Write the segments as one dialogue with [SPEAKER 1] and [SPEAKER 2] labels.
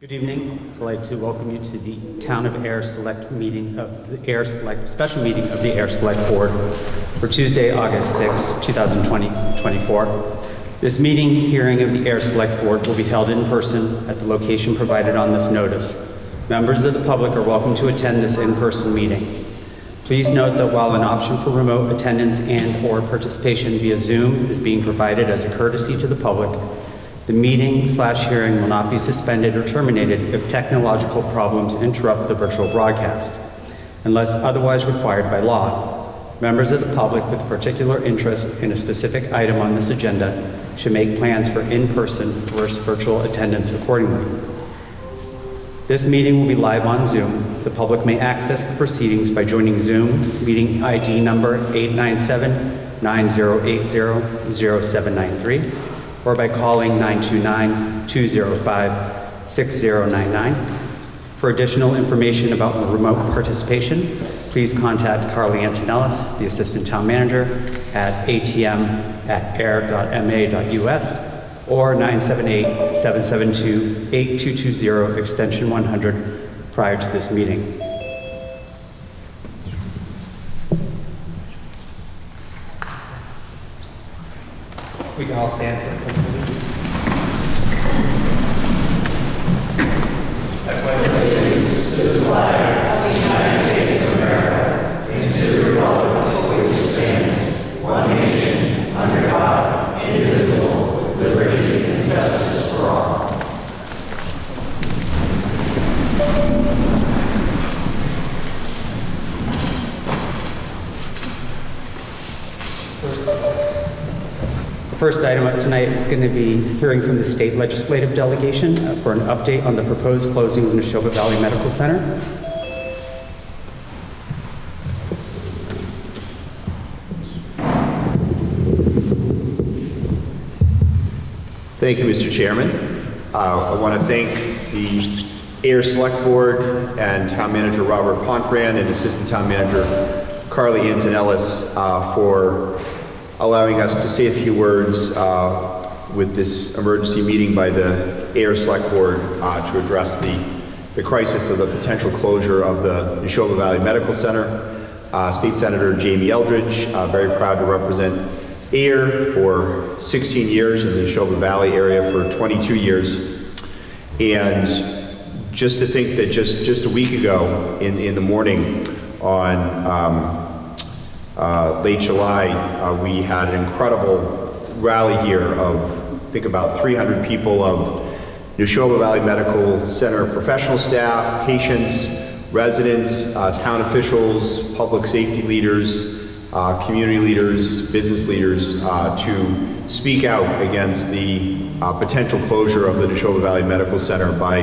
[SPEAKER 1] Good evening. I'd like to welcome you to the Town of Ayer Select meeting of the Ayer Select, special meeting of the Ayer Select Board for Tuesday, August 6, 2024. This meeting hearing of the Ayer Select Board will be held in person at the location provided on this notice. Members of the public are welcome to attend this in-person meeting. Please note that while an option for remote attendance and/or participation via Zoom is being provided as a courtesy to the public, the meeting slash hearing will not be suspended or terminated if technological problems interrupt the virtual broadcast, unless otherwise required by law. Members of the public with particular interest in a specific item on this agenda should make plans for in-person versus virtual attendance accordingly. This meeting will be live on Zoom. The public may access the proceedings by joining Zoom meeting ID number 897-9080-0793 or by calling 929-205-6099. For additional information about remote participation, please contact Carly Antonellis, the Assistant Town Manager, at atm at ayer.ma.us or 978-772-8220, extension 100, prior to this meeting. We can all stand for a pledge of allegiance. The first item up tonight is going to be hearing from the state legislative delegation uh, for an update on the proposed closing of Nashoba Valley Medical Center.
[SPEAKER 2] Thank you, Mr. Chairman. Uh, I want to thank the Ayer Select Board and Town Manager Robert Pontbriand and Assistant Town Manager Carly Antonellis uh, for allowing us to say a few words uh, with this emergency meeting by the Ayer Select Board uh, to address the, the crisis of the potential closure of the Nashoba Valley Medical Center. Uh, State Senator Jamie Eldridge, uh, very proud to represent Ayer for 16 years in the Nashoba Valley area for 22 years. And just to think that just, just a week ago in, in the morning on um, uh, late July, uh, we had an incredible rally here of, I think about 300 people of Nashoba Valley Medical Center professional staff, patients, residents, uh, town officials, public safety leaders, uh, community leaders, business leaders uh, to speak out against the uh, potential closure of the Nashoba Valley Medical Center by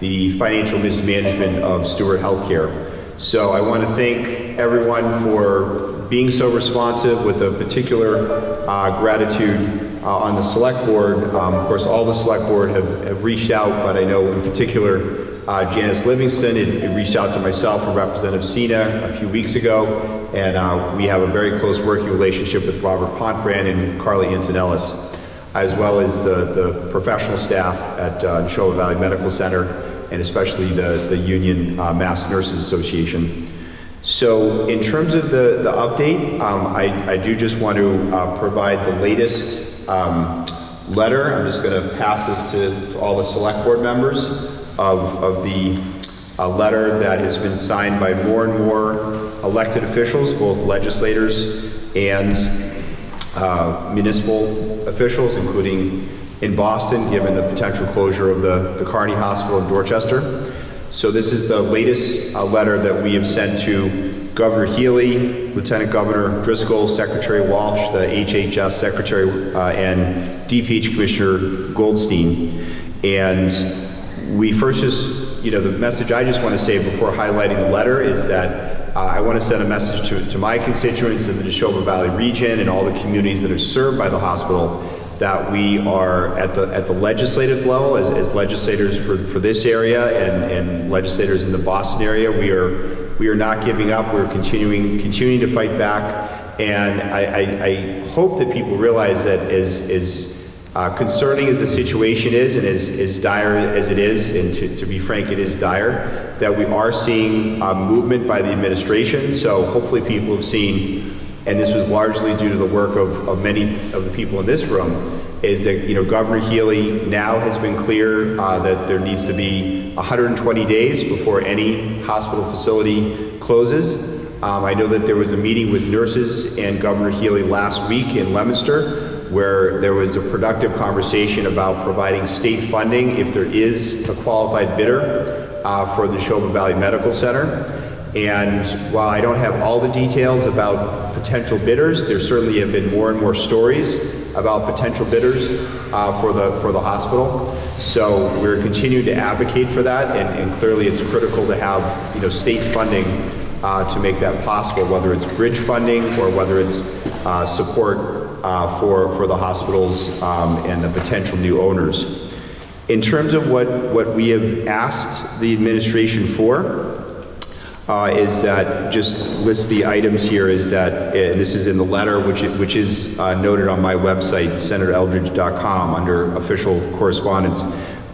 [SPEAKER 2] the financial mismanagement of Steward Healthcare. So I want to thank everyone for being so responsive with a particular uh, gratitude uh, on the select board. Um, of course, all the select board have, have reached out, but I know in particular uh, Janice Livingston had reached out to myself and Representative Sena a few weeks ago, and uh, we have a very close working relationship with Robert Pontbriand and Carly Antonellis, as well as the, the professional staff at uh, Nashoba Valley Medical Center, and especially the, the Union uh, Mass Nurses Association. So in terms of the, the update, um, I, I do just want to uh, provide the latest um, letter. I'm just going to pass this to, to all the select board members of, of the uh, letter that has been signed by more and more elected officials, both legislators and uh, municipal officials, including in Boston, given the potential closure of the, the Carney Hospital in Dorchester. So this is the latest uh, letter that we have sent to Governor Healey, Lieutenant Governor Driscoll, Secretary Walsh, the HHS Secretary, uh, and DPH Commissioner Goldstein. And we first just, you know, the message I just want to say before highlighting the letter is that uh, I want to send a message to, to my constituents in the Nashoba Valley region and all the communities that are served by the hospital that we are at the at the legislative level as, as legislators for, for this area and, and legislators in the Boston area we are we are not giving up we're continuing continuing to fight back and I, I, I hope that people realize that as, as Uh, Concerning as the situation is, and as as dire as it is, and to to be frank, it is dire, that we are seeing uh, movement by the administration. So hopefully people have seen, and this was largely due to the work of of many of the people in this room, is that, you know, Governor Healey now has been clear uh, that there needs to be 120 days before any hospital facility closes. Um, I know that there was a meeting with nurses and Governor Healey last week in Leominster where there was a productive conversation about providing state funding if there is a qualified bidder uh, for the Nashoba Valley Medical Center. And while I don't have all the details about potential bidders, there certainly have been more and more stories about potential bidders uh, for the for the hospital. So we're continuing to advocate for that, and, and clearly it's critical to have you know state funding uh, to make that possible, whether it's bridge funding or whether it's uh, support uh, for for the hospitals um, and the potential new owners. In terms of what what we have asked the administration for, uh, is that, just list the items here, is that, uh, this is in the letter, which, it- which is uh, noted on my website, senatoreldridge.com, under official correspondence,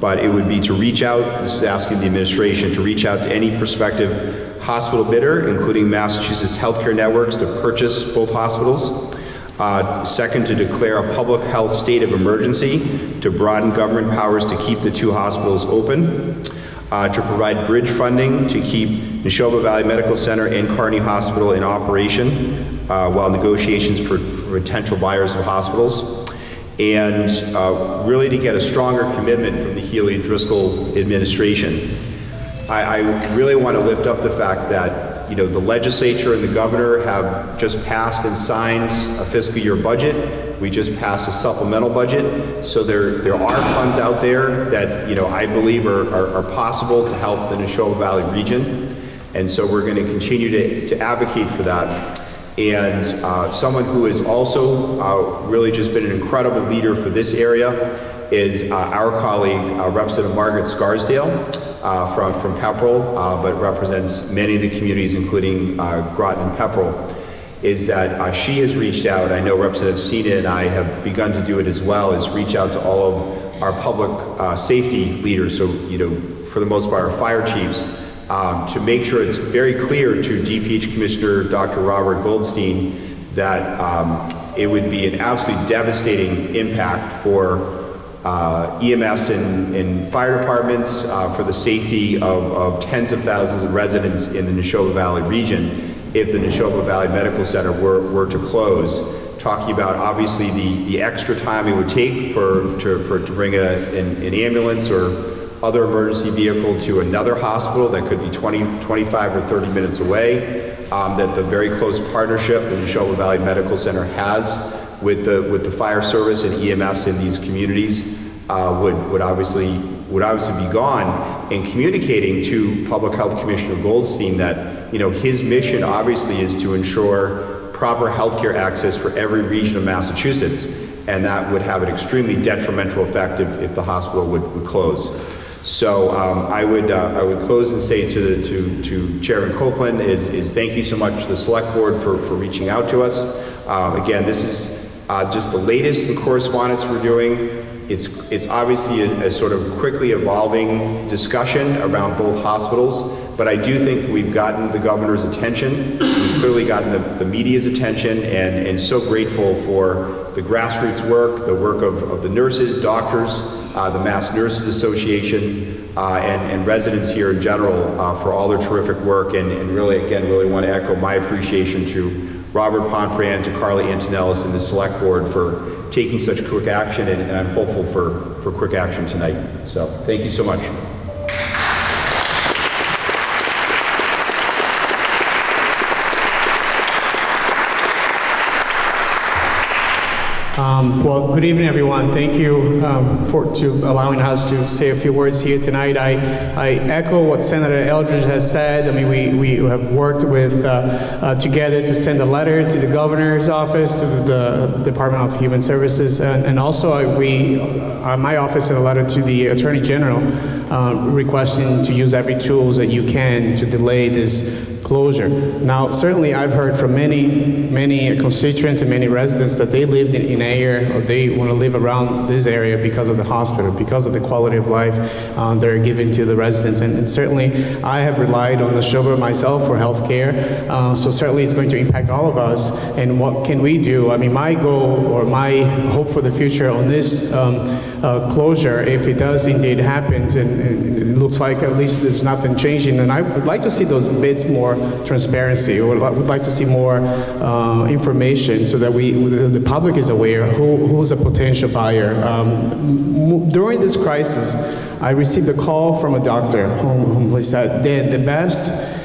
[SPEAKER 2] but it would be to reach out, this is asking the administration, to reach out to any prospective hospital bidder, including Massachusetts Healthcare Networks, to purchase both hospitals. Uh, Second, to declare a public health state of emergency to broaden government powers to keep the two hospitals open uh, to provide bridge funding to keep Nashoba Valley Medical Center and Carney Hospital in operation uh, while negotiations for potential buyers of hospitals, and uh, really to get a stronger commitment from the Healey Driscoll administration. I, I really want to lift up the fact that, you know, the legislature and the governor have just passed and signed a fiscal year budget. We just passed a supplemental budget. So there, there are funds out there that, you know, I believe are, are, are possible to help the Nashoba Valley region. And so we're going to continue to, to advocate for that. And uh, someone who has also uh, really just been an incredible leader for this area is uh, our colleague, uh, Representative Margaret Scarsdale uh, from, from Pepperell, uh, but represents many of the communities, including uh, Groton and Pepperell, is that uh, she has reached out. I know Representative Sena and I have begun to do it as well, is reach out to all of our public uh, safety leaders, so, you know, for the most part, our fire chiefs, um, to make sure it's very clear to DPH Commissioner Dr. Robert Goldstein that um, it would be an absolutely devastating impact for uh, EMS and, and fire departments, uh, for the safety of, of tens of thousands of residents in the Nashoba Valley region if the Nashoba Valley Medical Center were, were to close. Talking about obviously the, the extra time it would take for, to, for, to bring a, an, an ambulance or other emergency vehicle to another hospital that could be 20, 25 or 30 minutes away. Um, that the very close partnership the Nashoba Valley Medical Center has with the with the fire service and EMS in these communities uh, would would obviously would obviously be gone. And communicating to Public Health Commissioner Goldstein that you know his mission obviously is to ensure proper health care access for every region of Massachusetts, and that would have an extremely detrimental effect if, if the hospital would, would close. So um, I would uh, I would close and say to the, to to Chairman Copeland is is thank you so much to the Select Board for for reaching out to us. Um, again, this is uh, just the latest in correspondence we're doing. It's it's obviously a, a sort of quickly evolving discussion around both hospitals, but I do think that we've gotten the governor's attention. We've clearly gotten the, the media's attention, and and so grateful for the grassroots work, the work of, of the nurses, doctors, uh, the Mass Nurses Association, uh, and, and residents here in general uh, for all their terrific work. And, and really, again, really want to echo my appreciation to Robert Pontbriand, to Carly Antonellis, and the Select Board for taking such quick action. And, and I'm hopeful for, for quick action tonight. So thank you so much.
[SPEAKER 3] Um, Well, good evening, everyone. Thank you um, for, to allowing us to say a few words here tonight. I, I echo what Senator Eldridge has said. I mean, we, we have worked with, uh, uh, together to send a letter to the governor's office, to the Department of Human Services, and, and also I- we, uh, my office sent a letter to the Attorney General um, requesting to use every tools that you can to delay this closure. Now, certainly, I've heard from many, many constituents and many residents that they lived in, in Ayer or they want to live around this area because of the hospital, because of the quality of life um, they're giving to the residents. And, and certainly, I have relied on the Nashoba myself for health care. Uh, so certainly, it's going to impact all of us. And what can we do? I mean, my goal or my hope for the future on this um, uh, closure, if it does indeed happen, and, and it looks like at least there's nothing changing, and I would like to see those bids more transparency, or would like to see more uh, information so that we, the public is aware who, who's a potential buyer. Um, during this crisis, I received a call from a doctor who, whom said, Dan, the best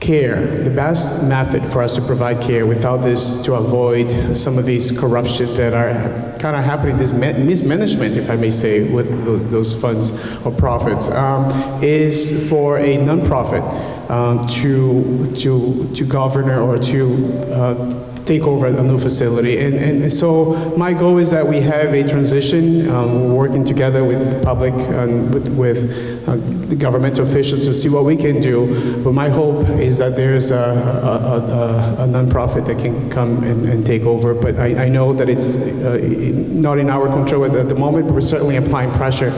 [SPEAKER 3] care, the best method for us to provide care without this, to avoid some of these corruption that are kind of happening, this mismanagement, if I may say, with those, those funds or profits, um, is for a nonprofit um, to, to, to govern or to uh, take over a new facility. And, and so my goal is that we have a transition. Um, we're working together with the public and with, with uh, the governmental officials to see what we can do. But my hope is that there's a, a, a, a nonprofit that can come and, and take over. But I, I know that it's uh, not in our control at the moment, but we're certainly applying pressure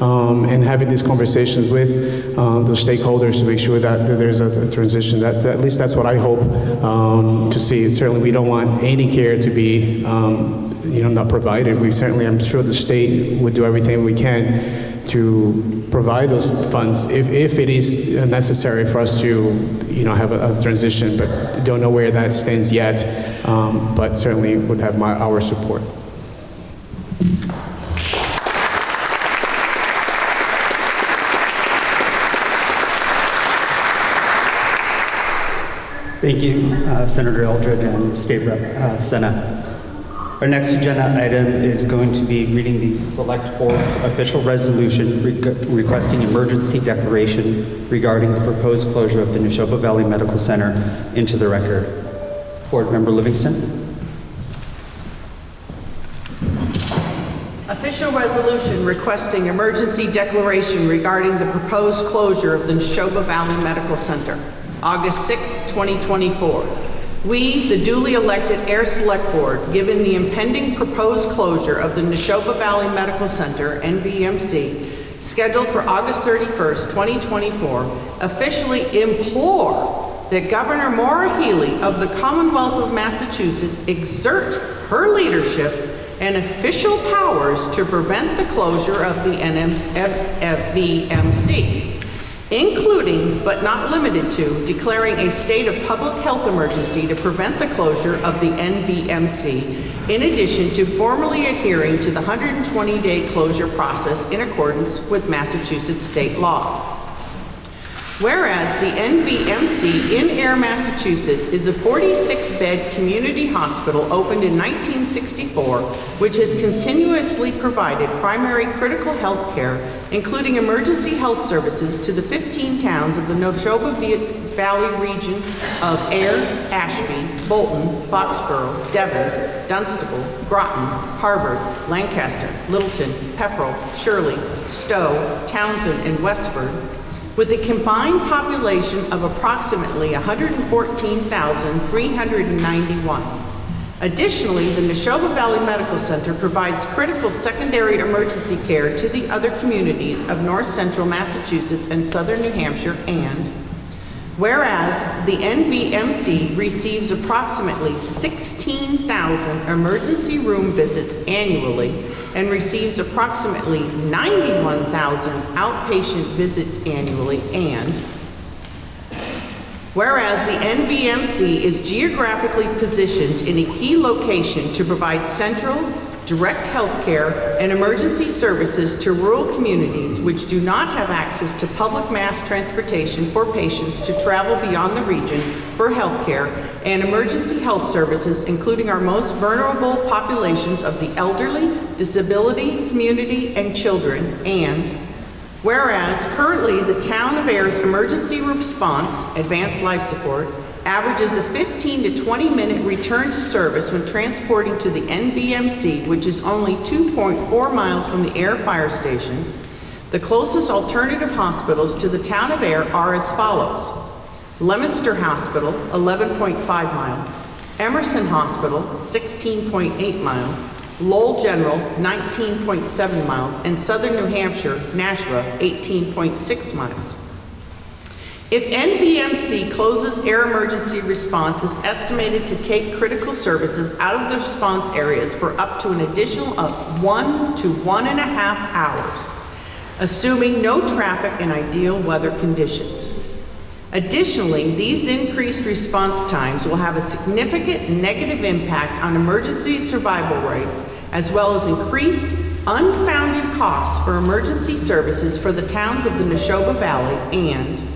[SPEAKER 3] um, and having these conversations with uh, the stakeholders to make sure that, there's a, transition. That, that- at least that's what I hope um, to see. Certainly, we don't want any care to be, um, you know, not provided. We certainly, I'm sure the state would do everything we can to provide those funds if, if it is necessary for us to, you know, have a, a transition. But don't know where that stands yet. Um, but certainly would have my our support.
[SPEAKER 1] Thank you, uh, Senator Eldridge and State Rep. uh, Sena. Our next agenda item is going to be reading the Select Board's official resolution requesting emergency declaration regarding the proposed closure of the Nashoba Valley Medical Center into the record. Board Member Livingston?
[SPEAKER 4] Official resolution requesting emergency declaration regarding the proposed closure of the Nashoba Valley Medical Center, August 6, 2024. We, the duly elected Ayer Select Board, given the impending proposed closure of the Nashoba Valley Medical Center, NVMC, scheduled for August 31st, 2024, officially implore that Governor Maura Healey of the Commonwealth of Massachusetts exert her leadership and official powers to prevent the closure of the NVMC, including but not limited to declaring a state of public health emergency to prevent the closure of the NVMC, in addition to formally adhering to the 120-day closure process in accordance with Massachusetts state law. Whereas the NVMC in Ayer, Massachusetts is a 46-bed community hospital opened in 1964, which has continuously provided primary critical health care, including emergency health services to the 15 towns of the Nashoba Valley region of Ayer, Ashby, Bolton, Boxborough, Devens, Dunstable, Groton, Harvard, Lancaster, Littleton, Pepperell, Shirley, Stow, Townsend, and Westford, with a combined population of approximately 114,391. Additionally, the Nashoba Valley Medical Center provides critical secondary emergency care to the other communities of north central Massachusetts and southern New Hampshire and Whereas the NVMC receives approximately 16,000 emergency room visits annually and receives approximately 91,000 outpatient visits annually, and whereas the NVMC is geographically positioned in a key location to provide central, direct health care and emergency services to rural communities which do not have access to public mass transportation for patients to travel beyond the region for health care and emergency health services, including our most vulnerable populations of the elderly, disability, community, and children, and Whereas currently the town of Ayer's emergency response, advanced life support, averages a 15 to 20 minute return to service when transporting to the NVMC, which is only 2.4 miles from the Ayer Fire Station. The closest alternative hospitals to the town of Ayer are as follows. Leominster Hospital, 11.5 miles. Emerson Hospital, 16.8 miles. Lowell General, 19.7 miles. And Southern New Hampshire, Nashua, 18.6 miles. If NVMC closes Ayer emergency response is estimated to take critical services out of the response areas for up to an additional of one to one and a half hours, assuming no traffic and ideal weather conditions. Additionally, these increased response times will have a significant negative impact on emergency survival rates, as well as increased unfounded costs for emergency services for the towns of the Nashoba Valley and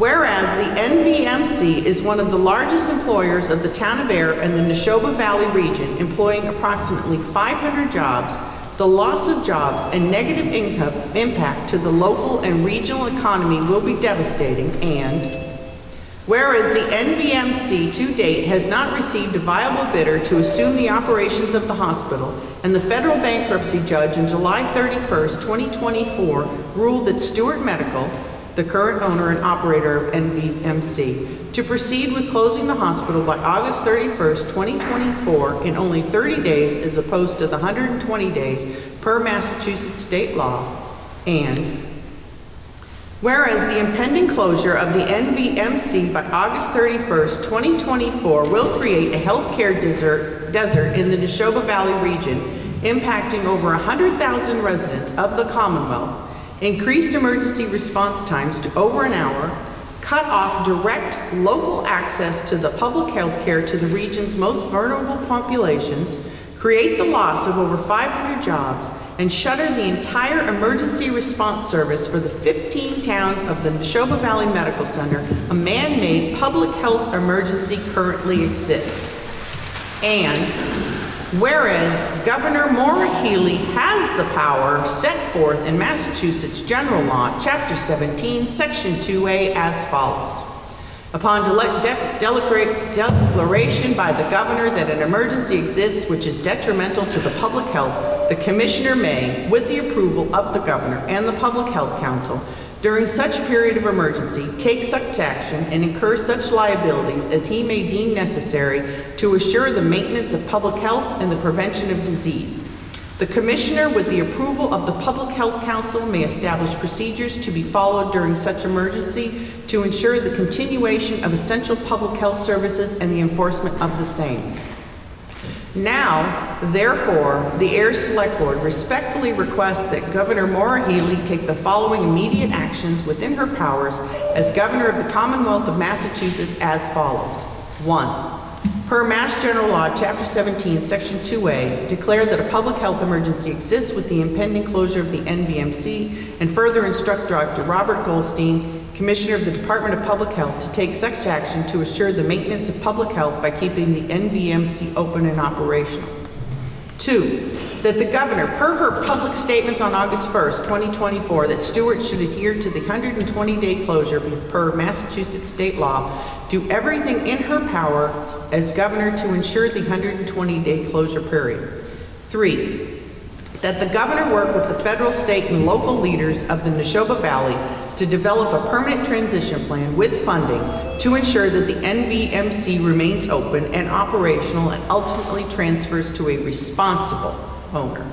[SPEAKER 4] Whereas the NVMC is one of the largest employers of the town of Ayer and the Nashoba Valley region, employing approximately 500 jobs, the loss of jobs and negative income impact to the local and regional economy will be devastating, and whereas the NVMC to date has not received a viable bidder to assume the operations of the hospital, and the federal bankruptcy judge on July 31st, 2024 ruled that Steward Medical, the current owner and operator of NVMC, to proceed with closing the hospital by August 31st, 2024 in only 30 days as opposed to the 120 days per Massachusetts state law. And whereas the impending closure of the NVMC by August 31st, 2024 will create a healthcare desert, desert in the Nashoba Valley region, impacting over 100,000 residents of the Commonwealth increased emergency response times to over an hour, cut off direct local access to the public health care to the region's most vulnerable populations, create the loss of over 500 jobs, and shutter the entire emergency response service for the 15 towns of the Nashoba Valley Medical Center, a man-made public health emergency currently exists. And Whereas Governor Maura Healey has the power set forth in Massachusetts General Law, Chapter 17, Section 2A as follows. Upon de- delegate- declaration by the governor that an emergency exists which is detrimental to the public health, the commissioner may, with the approval of the governor and the Public Health Council, during such period of emergency, take such action and incur such liabilities as he may deem necessary to assure the maintenance of public health and the prevention of disease. The Commissioner, with the approval of the Public Health Council, may establish procedures to be followed during such emergency to ensure the continuation of essential public health services and the enforcement of the same. Now, therefore, the Ayer Select Board respectfully requests that Governor Maura Healey take the following immediate actions within her powers as Governor of the Commonwealth of Massachusetts as follows. One, per Mass General Law, Chapter 17, Section 2A, declare that a public health emergency exists with the impending closure of the NVMC and further instruct Dr. Robert Goldstein, Commissioner of the Department of Public Health, to take such action to assure the maintenance of public health by keeping the NVMC open and operational. Two, that the governor, per her public statements on August 1st, 2024, that Steward should adhere to the 120-day closure per Massachusetts state law, do everything in her power as governor to ensure the 120-day closure period. Three, that the governor work with the federal, state, and local leaders of the Nashoba Valley to develop a permanent transition plan with funding to ensure that the NVMC remains open and operational and ultimately transfers to a responsible owner.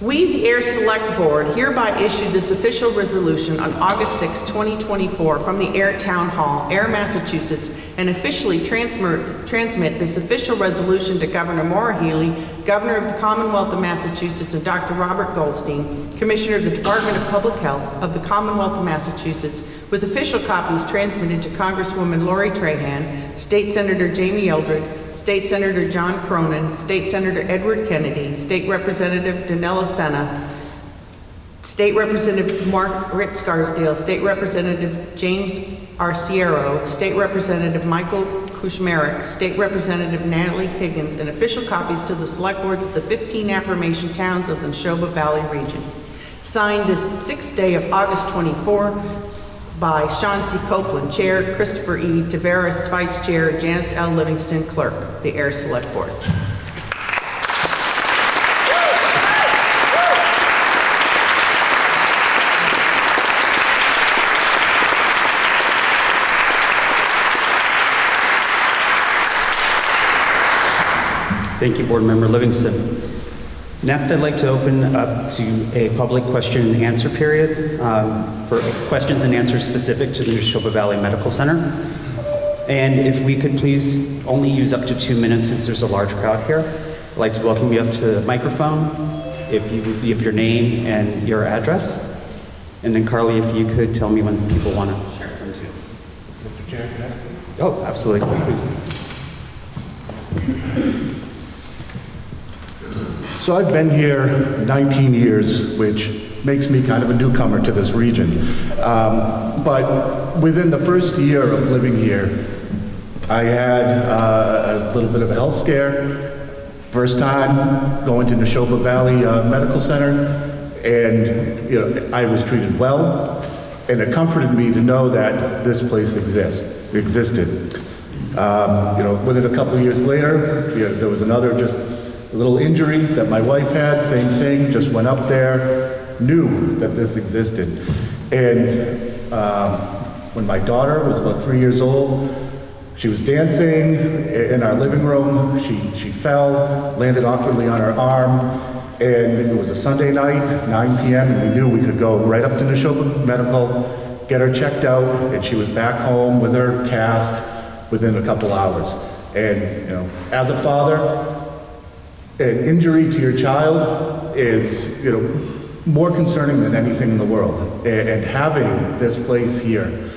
[SPEAKER 4] We, the Ayer Select Board, hereby issue this official resolution on August 6, 2024, from the Ayer Town Hall, Ayer, Massachusetts, and officially transmit, transmit this official resolution to Governor Maura Healey, Governor of the Commonwealth of Massachusetts, and Dr. Robert Goldstein, Commissioner of the Department of Public Health of the Commonwealth of Massachusetts, with official copies transmitted to Congresswoman Lori Trahan, State Senator Jamie Eldridge, State Senator John Cronin, State Senator Edward Kennedy, State Representative Danillo Sena, State Representative Margaret Scarsdale, State Representative James Arciero, State Representative Michael Kushmerek, State Representative Natalie Higgins, and official copies to the select boards of the 15 affirmation towns of the Nashoba Valley region. Signed this sixth day of August 24, by Sean C. Copeland, Chair, Christopher E. Tavares, Vice Chair, Janice L. Livingston, Clerk, the Ayer Select Board.
[SPEAKER 1] Thank you, Board Member Livingston. Next, I'd like to open up to a public question and answer period um, for questions and answers specific to the Nashoba Valley Medical Center. And if we could please only use up to two minutes since there's a large crowd here. I'd like to welcome you up to the microphone. If you would give your name and your address. And then Carly, if you could tell me when people want to share from Zoom. Mr. Chair, can I? Oh, absolutely.
[SPEAKER 5] So I've been here 19 years, which makes me kind of a newcomer to this region. Um, but within the first year of living here, I had uh, a little bit of a health scare. First time going to Nashoba Valley uh, Medical Center, and you know I was treated well, and it comforted me to know that this place exists existed. Um, you know, within a couple years later, you know, there was another just a little injury that my wife had, same thing, just went up there, knew that this existed. And um, when my daughter was about three years old, she was dancing in our living room. She, she fell, landed awkwardly on her arm, and it was a Sunday night, 9 p.m., and we knew we could go right up to Nashoba Medical, get her checked out, and she was back home with her cast within a couple hours. And, you know, as a father, an injury to your child is, you know, more concerning than anything in the world. And, and having this place here,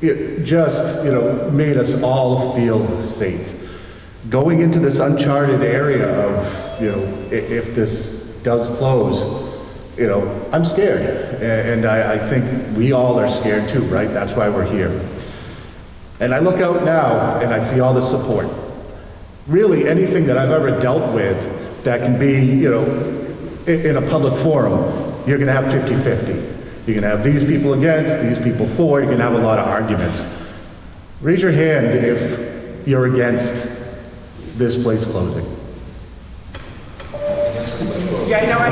[SPEAKER 5] it just, you know, made us all feel safe. Going into this uncharted area of, you know, if this does close, you know, I'm scared. A- And I, I think we all are scared too, right? That's why we're here. And I look out now and I see all the support. Really, anything that I've ever dealt with that can be, you know, in a public forum, you're gonna have 50-50. You're gonna have these people against, these people for, you're gonna have a lot of arguments. Raise your hand if you're against this place closing.
[SPEAKER 4] Yeah, I know, I,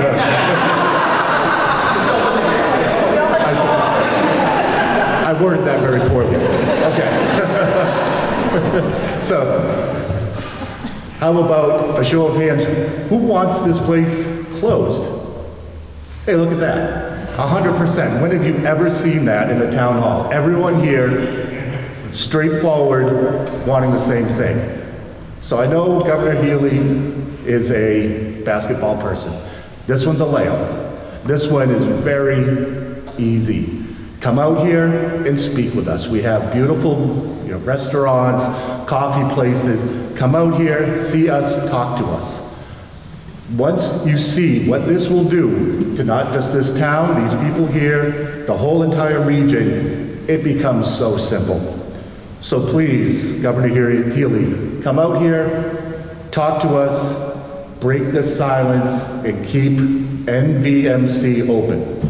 [SPEAKER 5] I worded that very poorly. Okay. So, how about a show of hands? Who wants this place closed? Hey, look at that. Hundred percent. When have you ever seen that in the town hall? Everyone here, straightforward, wanting the same thing. So I know Governor Healey is a basketball person. This one's a layup. This one is very easy. Come out here and speak with us. We have beautiful you know, restaurants, coffee places. Come out here, see us, talk to us. Once you see what this will do to not just this town, these people here, the whole entire region, it becomes so simple. So please, Governor Healey, come out here, talk to us, break the silence, and keep NVMC open.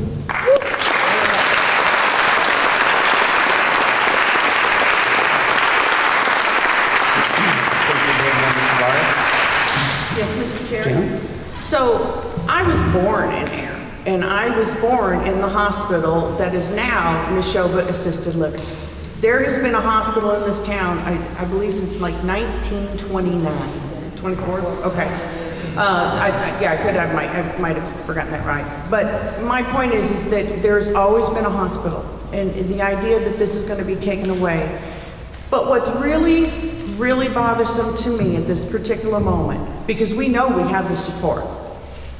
[SPEAKER 4] yes, Mr. Chair. So, I was born in Ayer, and I was born in the hospital that is now Nashoba Assisted Living. There has been a hospital in this town, I, I believe since like 1929. 24? Okay. Uh, I, I- yeah, I could have, might, I might have forgotten that right. But my point is, is that there's always been a hospital, and the idea that this is gonna be taken away. But what's really, really bothersome to me at this particular moment, because we know we have the support,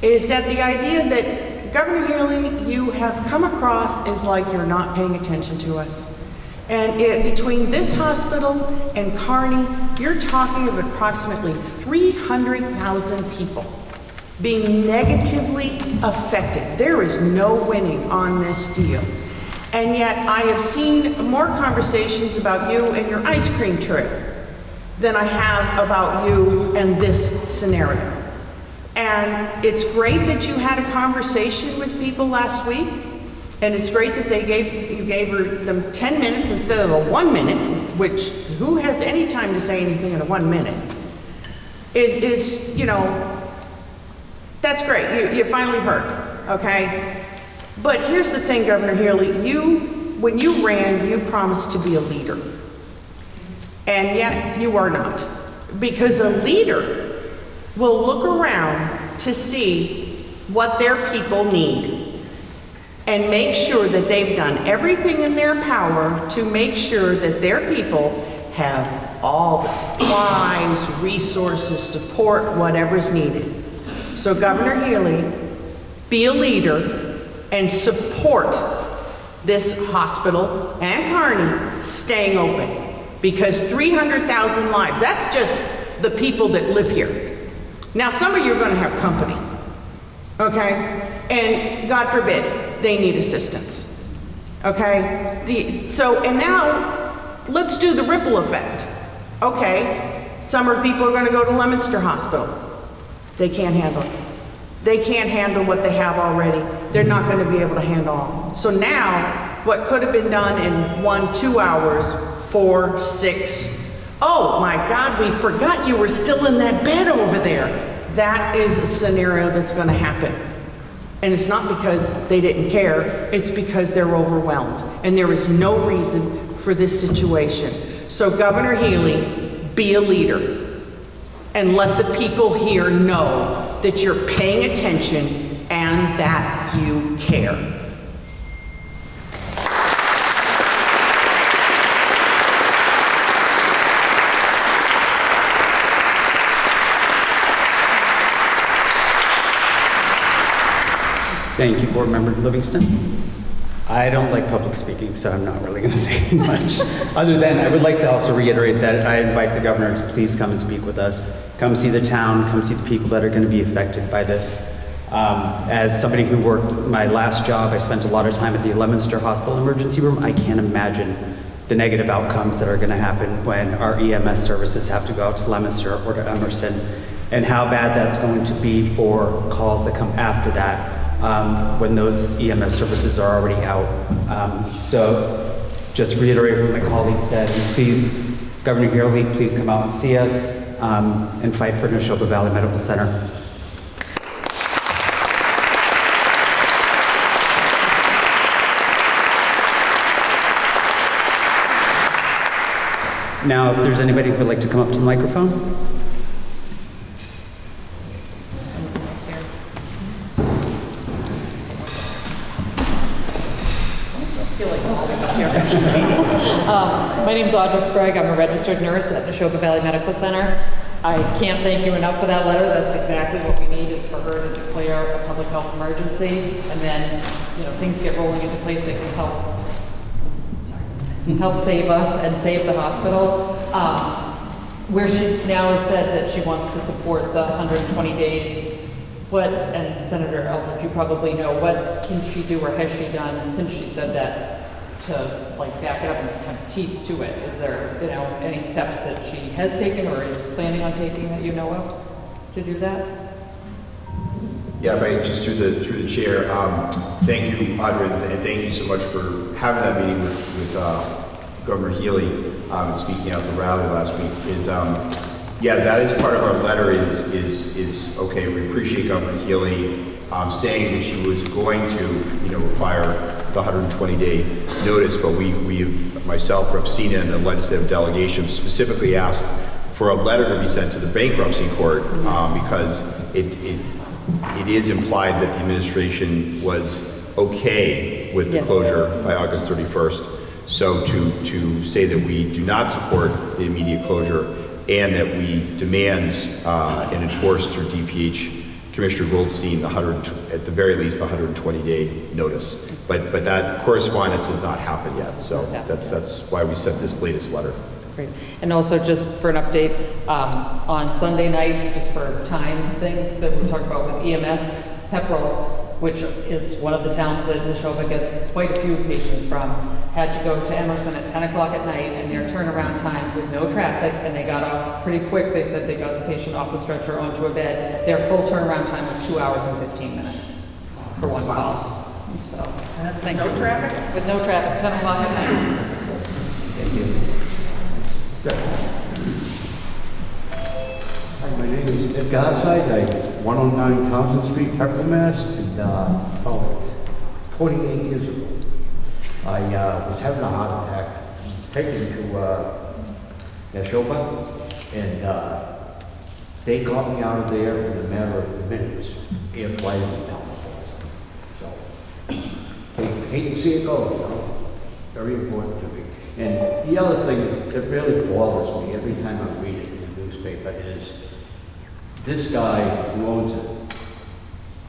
[SPEAKER 4] is that the idea that Governor Healey, you have come across as like you're not paying attention to us. And it, between this hospital and Carney, you're talking of approximately 300,000 people being negatively affected. There is no winning on this deal. And yet, I have seen more conversations about you and your ice cream trip than I have about you and this scenario. And it's great that you had a conversation with people last week, and it's great that they gave, you gave them 10 minutes instead of the one minute, which who has any time to say anything in a one minute? Is, is, you know, that's great, you, you finally heard, okay? But here's the thing, Governor Healey, you, when you ran, you promised to be a leader. And yet, you are not. Because a leader will look around to see what their people need and make sure that they've done everything in their power to make sure that their people have all the supplies, resources, support, whatever's needed. So Governor Healey, be a leader and support this hospital and Carney staying open. Because 300,000 lives, that's just the people that live here. Now, some of you are going to have company, okay? And God forbid, they need assistance, okay? The, so, and now, let's do the ripple effect. Okay, some summer people are going to go to Leominster Hospital. They can't handle it. They can't handle what they have already. They're not going to be able to handle all. So now, what could have been done in one, two hours, four, six. Oh my God, we forgot you were still in that bed over there. That is a scenario that's going to happen. And it's not because they didn't care, it's because they're overwhelmed. And there is no reason for this situation. So, Governor Healey, be a leader and let the people here know that you're paying attention and that you care.
[SPEAKER 1] Thank you, Board Member Livingston. I don't like public speaking, so I'm not really going to say much. Other than, I would like to also reiterate that I invite the governor to please come and speak with us. Come see the town, come see the people that are going to be affected by this. Um, as somebody who worked my last job, I spent a lot of time at the Leominster Hospital Emergency Room. I can't imagine the negative outcomes that are going to happen when our EMS services have to go out to Leominster or to Emerson, and how bad that's going to be for calls that come after that um, when those EMS services are already out. Um, so just reiterate what my colleague said, please, Governor Healey, please come out and see us um, and fight for Nashoba Valley Medical Center. Now, if there's anybody who would like to come up to the microphone.
[SPEAKER 6] Sprague. I'm a registered nurse at Nashoba Valley Medical Center. I can't thank you enough for that letter. That's exactly what we need is for her to declare a public health emergency. And then, you know, things get rolling into place that can help, sorry, help save us and save the hospital. Um, Where she now has said that she wants to support the 120 days what, and Senator Eldridge, you probably know, what can she do or has she done since she said that to like back it up and have teeth to it? Is there, you know, any steps that she has taken or is planning on taking that you know of to do that?
[SPEAKER 2] Yeah, if I just through the through the chair, um, thank you, Audrey, and thank you so much for having that meeting with, with uh, Governor Healey um, and speaking out the rally last week. Is um, yeah, that is part of our letter. Is is is okay. We appreciate Governor Healey um, saying that she was going to, you know, require the 120-day notice, but we, we, have- myself, Rep. Sena, and the legislative delegation specifically asked for a letter to be sent to the bankruptcy court um, because it, it, it is implied that the administration was okay with the
[SPEAKER 6] Yeah.
[SPEAKER 2] closure by August 31st. So to, to say that we do not support the immediate closure and that we demand uh, and enforce through DPH Commissioner Goldstein, the 100, at the very least, the 120-day notice. But, but that correspondence has not happened yet, so
[SPEAKER 6] Yeah.
[SPEAKER 2] that's, that's why we sent this latest letter.
[SPEAKER 6] Great. And also just for an update, um, on Sunday night, just for time thing that we talked about with EMS, Pepperell, which is one of the towns that Nashoba gets quite a few patients from, had to go to Emerson at 10 o'clock at night and their turnaround time with no traffic, and they got off pretty quick. They said they got the patient off the stretcher onto a bed. Their full turnaround time was two hours and 15 minutes for one call. So,
[SPEAKER 4] that's with
[SPEAKER 6] thank
[SPEAKER 4] no
[SPEAKER 6] you.
[SPEAKER 4] traffic?
[SPEAKER 6] With no traffic, 10 o'clock at night.
[SPEAKER 1] Thank you. Sir.
[SPEAKER 7] Hi, my name is Ed Garside, I 109 Townsend Street, Pepperell, Mass. And uh, oh, 28 years ago, I uh, was having a heart attack. I was taken to uh, Nashoba, and uh, They got me out of there in a matter of minutes, air flight down Boston. So, hate hate to see it go, you know? Very important to me. And the other thing that really bothers me every time I read it in the newspaper is this guy who owns it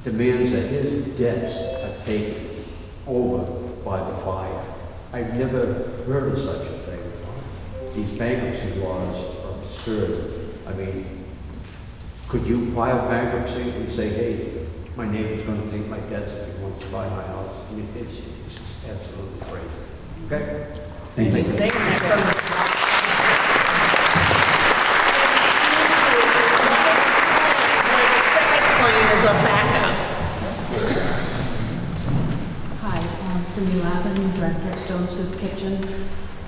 [SPEAKER 7] demands that his debts are taken over by the fire. I've never heard of such a thing. These bankruptcy laws are absurd. I mean, could you file bankruptcy and say, hey, my neighbor's gonna take my debts if he wants to buy my house? I mean, it's, it's just absolutely crazy. Okay?
[SPEAKER 4] He's saying that from the second plane is a backup.
[SPEAKER 8] Hi, I'm Cindy Lavin, Director of Stone Soup Kitchen.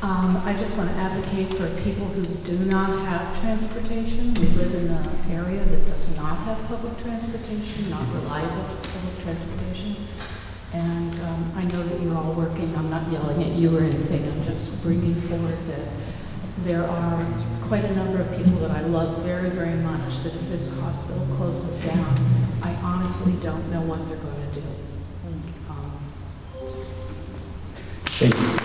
[SPEAKER 8] Um, I just want to advocate for people who do not have transportation. We live in an area that does not have public transportation, not reliable public transportation. And um, I know that you're all working, I'm not yelling at you or anything, I'm just bringing forward that there are quite a number of people that I love very, very much, that if this hospital closes down, I honestly don't know what they're going to do. Um,
[SPEAKER 1] Thank you.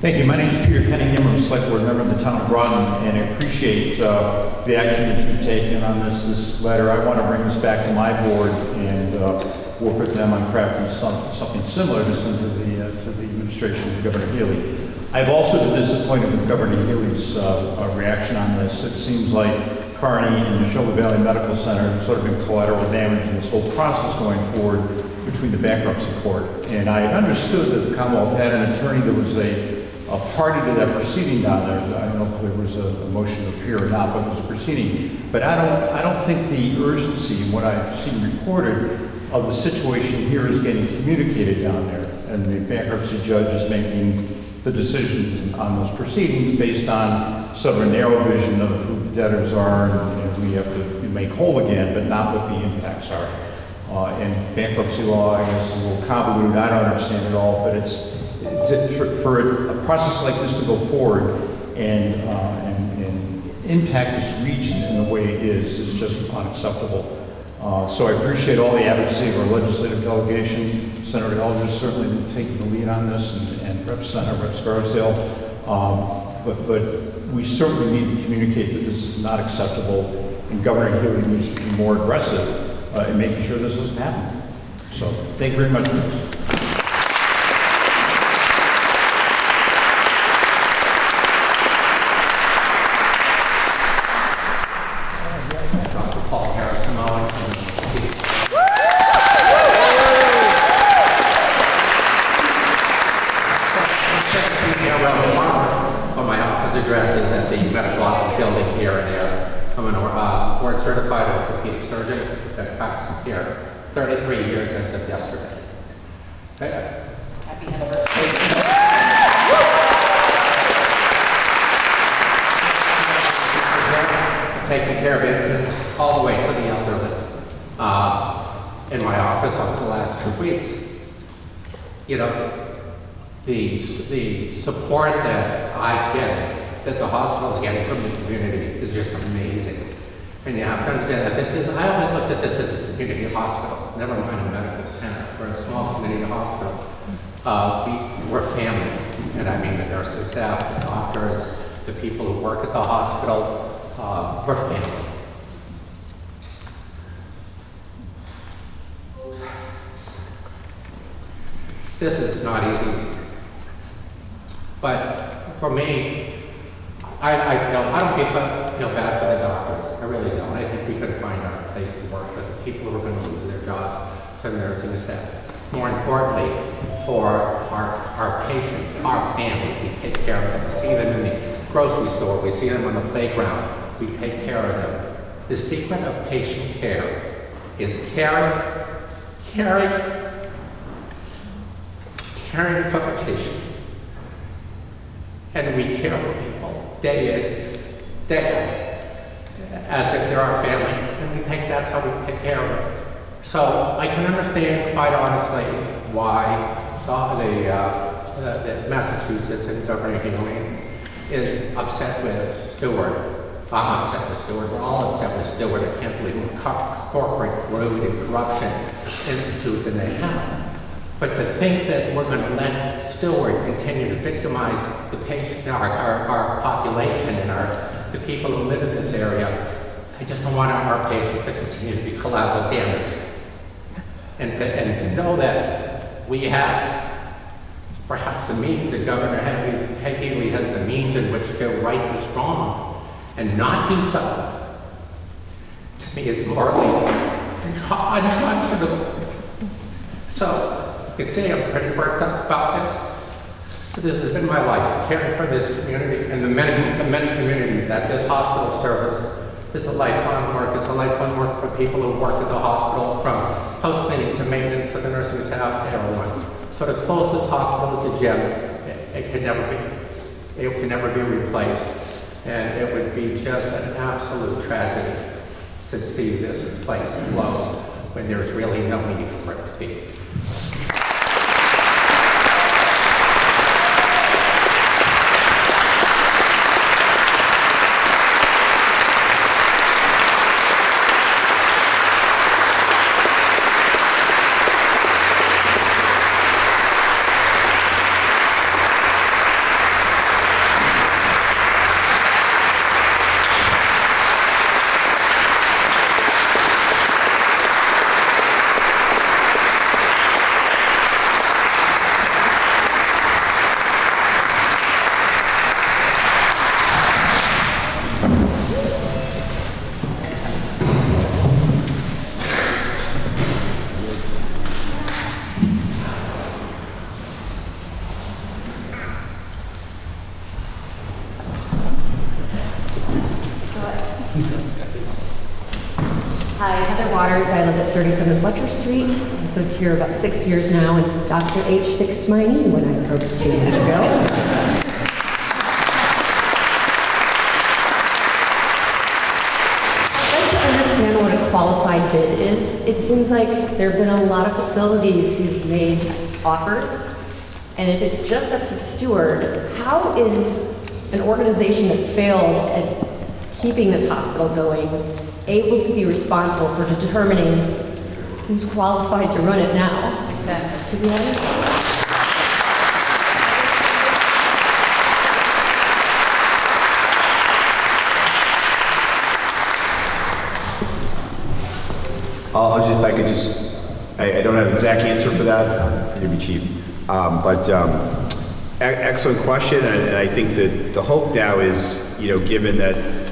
[SPEAKER 9] Thank you. My name is Peter Cunningham. I'm a select board member of the town and appreciate uh, the action that you've taken on this, this letter. I want to bring this back to my board and uh, work with them on crafting some, something similar to send to the, uh, to the administration of Governor Healey. I've also been disappointed with Governor Healey's uh, uh, reaction on this. It seems like Carney and Nashoba Valley Medical Center have sort of been collateral damage in this whole process going forward between the bankruptcy court. And I understood that the Commonwealth had an attorney that was a a party to that proceeding down there. I don't know if there was a, a motion to appear or not, but it was a proceeding. But I don't, I don't think the urgency, what I've seen reported, of the situation here is getting communicated down there. And the bankruptcy judge is making the decisions on those proceedings based on sort of a narrow vision of who the debtors are and, and we have to make whole again, but not what the impacts are. Uh, and bankruptcy law, I guess, is a little convoluted. I don't understand it all, but it's, to, for, for a, process like this to go forward and, uh, and, and impact this region in the way it is is just unacceptable. Uh, so I appreciate all the advocacy of our legislative delegation. Senator Eldridge certainly been taking the lead on this, and, and Rep. Senator Rep. Scarsdale. Um, but, but we certainly need to communicate that this is not acceptable, and Governor Healey needs to be more aggressive uh, in making sure this doesn't happen. So thank you very much for.
[SPEAKER 10] Dr. Paul Harrison, Arlington. Seventeen year old farmer, but my office address is at the medical office building here and there. I'm an uh, board certified orthopedic surgeon, been practicing here 33 years as of yesterday. Okay.
[SPEAKER 6] Happy anniversary.
[SPEAKER 10] taking care of infants all the way to the elderly uh, in my office over the last two weeks. You know, the, the support that I get, that the hospital is getting from the community is just amazing. And you have to understand that this is, I always looked at this as a community hospital, never mind a medical center. We're a small community hospital. Uh, we, we're family, and I mean the nursing staff, the doctors, the people who work at the hospital, uh, we're family. This is not easy. But for me, I, I feel, I don't feel, bad for the doctors. I really don't. I think we could find our place to work, but the people who are going to lose their jobs, nursing staff. More importantly, for our, our patients, our family, we take care of them. We see them in the grocery store, we see them on the playground, we take care of them. The secret of patient care is caring, caring, caring for the patient. And we care for people day in, day out, as if they're our family, and we take, that's how we take care of them. So I can understand quite honestly why the, uh, the- the Massachusetts and Governor Healey is upset with Steward. I'm upset with Steward, we're all upset with Steward. I can't believe what co- corporate greed and corruption institute that they have. But to think that we're gonna let Steward continue to victimize the patient, our, our, our population and our, the people who live in this area, I just don't want our patients to continue to be collateral damage. And to, and to know that we have perhaps the means, the Governor Healey has the means in which to right this wrong and not do so, to me is morally unconscionable. So, you can see I'm pretty worked up about this. But this has been my life, caring for this community and the many, the many communities that this hospital serves. It's a lifelong work. It's a lifelong work for people who work at the hospital, from house cleaning to maintenance to the nursing staff to everyone. So to close this hospital is a gem. It, it can never be, it can never be replaced. And it would be just an absolute tragedy to see this place close when there's really no need for it to be.
[SPEAKER 11] Hi, Heather Waters. I live at 37 Fletcher Street. I've lived here about six years now, and Dr. H fixed my knee when I broke it two years ago. I'd like to understand what a qualified bid is. It seems like there have been a lot of facilities who've made offers, and if it's just up to Steward, how is an organization that failed at keeping this hospital going able to be responsible for determining who's qualified to run it now? To be honest?
[SPEAKER 2] I'll, I'll just, if I could just, I, I don't have an exact answer for that, forgive me, Chief. Um, but, um, excellent question, and, and I think that the hope now is, you know, given that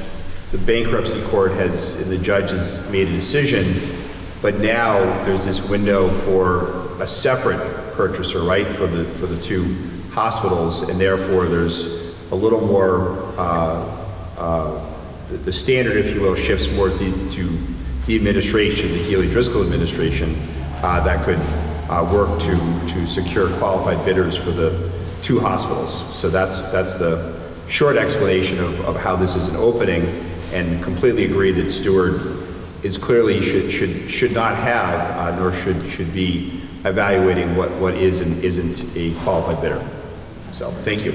[SPEAKER 2] the bankruptcy court has, and the judge has made a decision, but now there's this window for a separate purchaser, right, for the, for the two hospitals, and therefore there's a little more, uh, uh, the- the standard, if you will, shifts more to, to the administration, the Healey Driscoll administration, uh, that could uh, work to, to secure qualified bidders for the two hospitals. So that's, that's the short explanation of, of how this is an opening, and completely agree that Steward is clearly should, should, should not have, uh, nor should, should be evaluating what, what is and isn't a qualified bidder. So, thank you.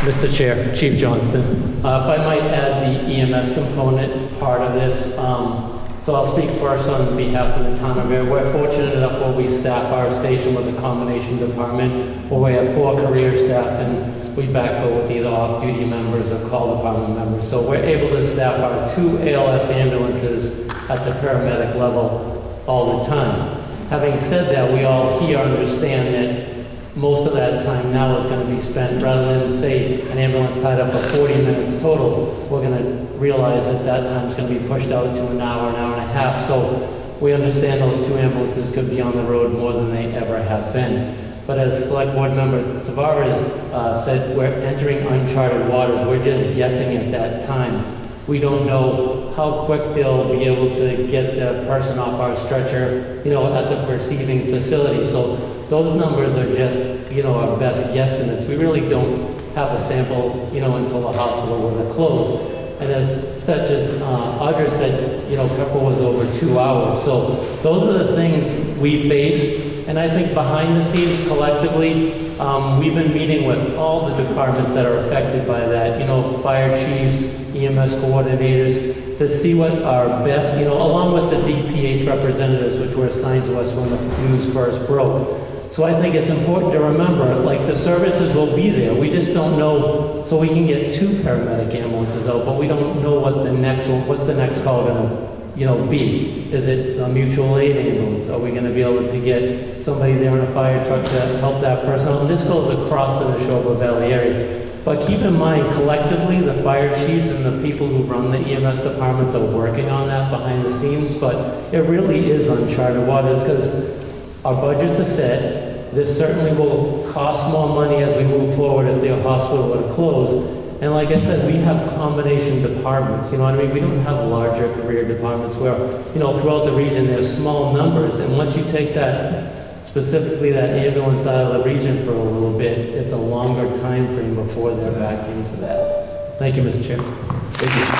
[SPEAKER 12] Mr. Chair, Chief Johnston, uh, if I might add the EMS component part of this, um, so I'll speak first on behalf of the town of. We're fortunate enough where we staff our station with a combination department, where we have four career staff and we backfill with either off-duty members or call department members. So we're able to staff our two ALS ambulances at the paramedic level all the time. Having said that, we all here understand that most of that time now is going to be spent, rather than say an ambulance tied up for 40 minutes total, we're going to realize that that time is going to be pushed out to an hour, an hour and a half. So we understand those two ambulances could be on the road more than they ever have been. But as Select Board Member Tavares uh, said, we're entering uncharted waters. We're just guessing at that time. We don't know how quick they'll be able to get the person off our stretcher, you know, at the receiving facility. So those numbers are just, you know, our best guesstimates. We really don't have a sample, you know, until the hospital when it closed. And as such as uh, Audra said, you know, Pepper was over two hours. So those are the things we faced. And I think behind the scenes collectively, um, we've been meeting with all the departments that are affected by that, you know, fire chiefs, EMS coordinators, to see what our best, you know, along with the DPH representatives, which were assigned to us when the news first broke. So I think it's important to remember, like, the services will be there. We just don't know, so we can get two paramedic ambulances out, but we don't know what the next what's the next call gonna, you know, be. Is it a mutual aid ambulance? Are we gonna be able to get somebody there in a fire truck to help that person? And this goes across the Nashoba Valley area. But keep in mind, collectively, the fire chiefs and the people who run the EMS departments are working on that behind the scenes, but it really is uncharted waters, because our budgets are set. This certainly will cost more money as we move forward if the hospital were to close. And like I said, we have combination departments, you know what I mean? We don't have larger career departments where, you know, throughout the region, there's small numbers. And once you take that, specifically that ambulance out of the region for a little bit, it's a longer time frame before they're back into that. Thank you, Mr. Chair.
[SPEAKER 13] I'm not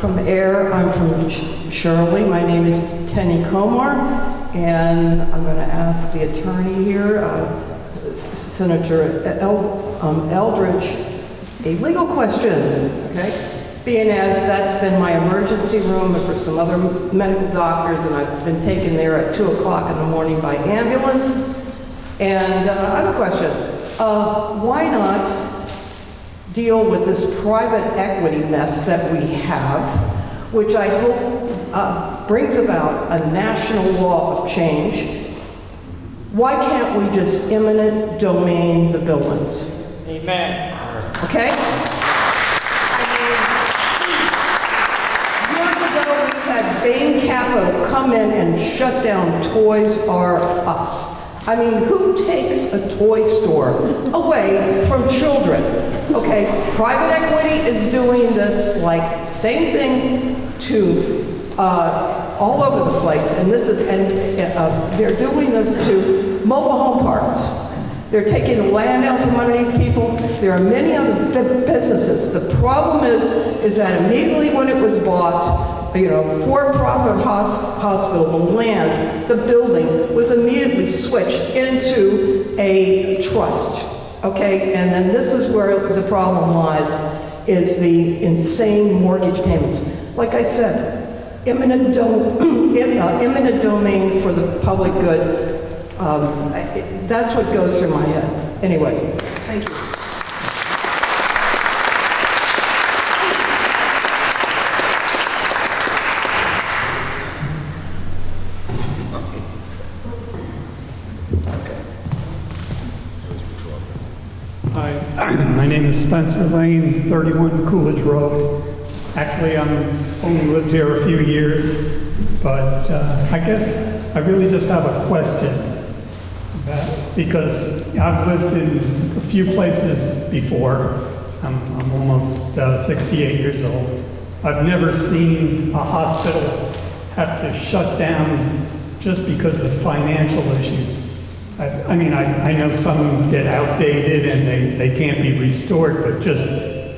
[SPEAKER 13] from Ayer, I'm from Sh- Shirley. My name is Tenny Comar, and I'm going to ask the attorney here, uh, Senator El- um, Eldridge, a legal question, okay? Being as that's been my emergency room for some other medical doctors, and I've been taken there at 2 o'clock in the morning by ambulance. And uh, I have a question. Uh, Why not deal with this private equity mess that we have, which I hope uh, brings about a national law of change. Why can't we just eminent domain the buildings?
[SPEAKER 14] Amen.
[SPEAKER 13] Okay? Years ago, we had Bain Capital come in and shut down Toys R Us. I mean, who takes a toy store away from children? Okay, private equity is doing this like same thing to uh, all over the place, and this is and uh, they're doing this to mobile home parks. They're taking land out from underneath people. There are many other businesses. The problem is, is that immediately when it was bought, you know, for-profit hos- hospital, the land, the building was immediately switched into a trust. Okay, and then this is where the problem lies, is the insane mortgage payments. Like I said, eminent, uh, eminent domain for the public good. Um, I- that's what goes through my head. Anyway, thank you.
[SPEAKER 14] Hi, my name is Spencer Lane, 31 Coolidge Road. Actually, I'm only lived here a few years, but uh, I guess I really just have a question. about- Because I've lived in a few places before. I'm I'm almost uh, 68 years old. I've never seen a hospital have to shut down just because of financial issues. I, I mean, I, I know some get outdated and they, they can't be restored, but just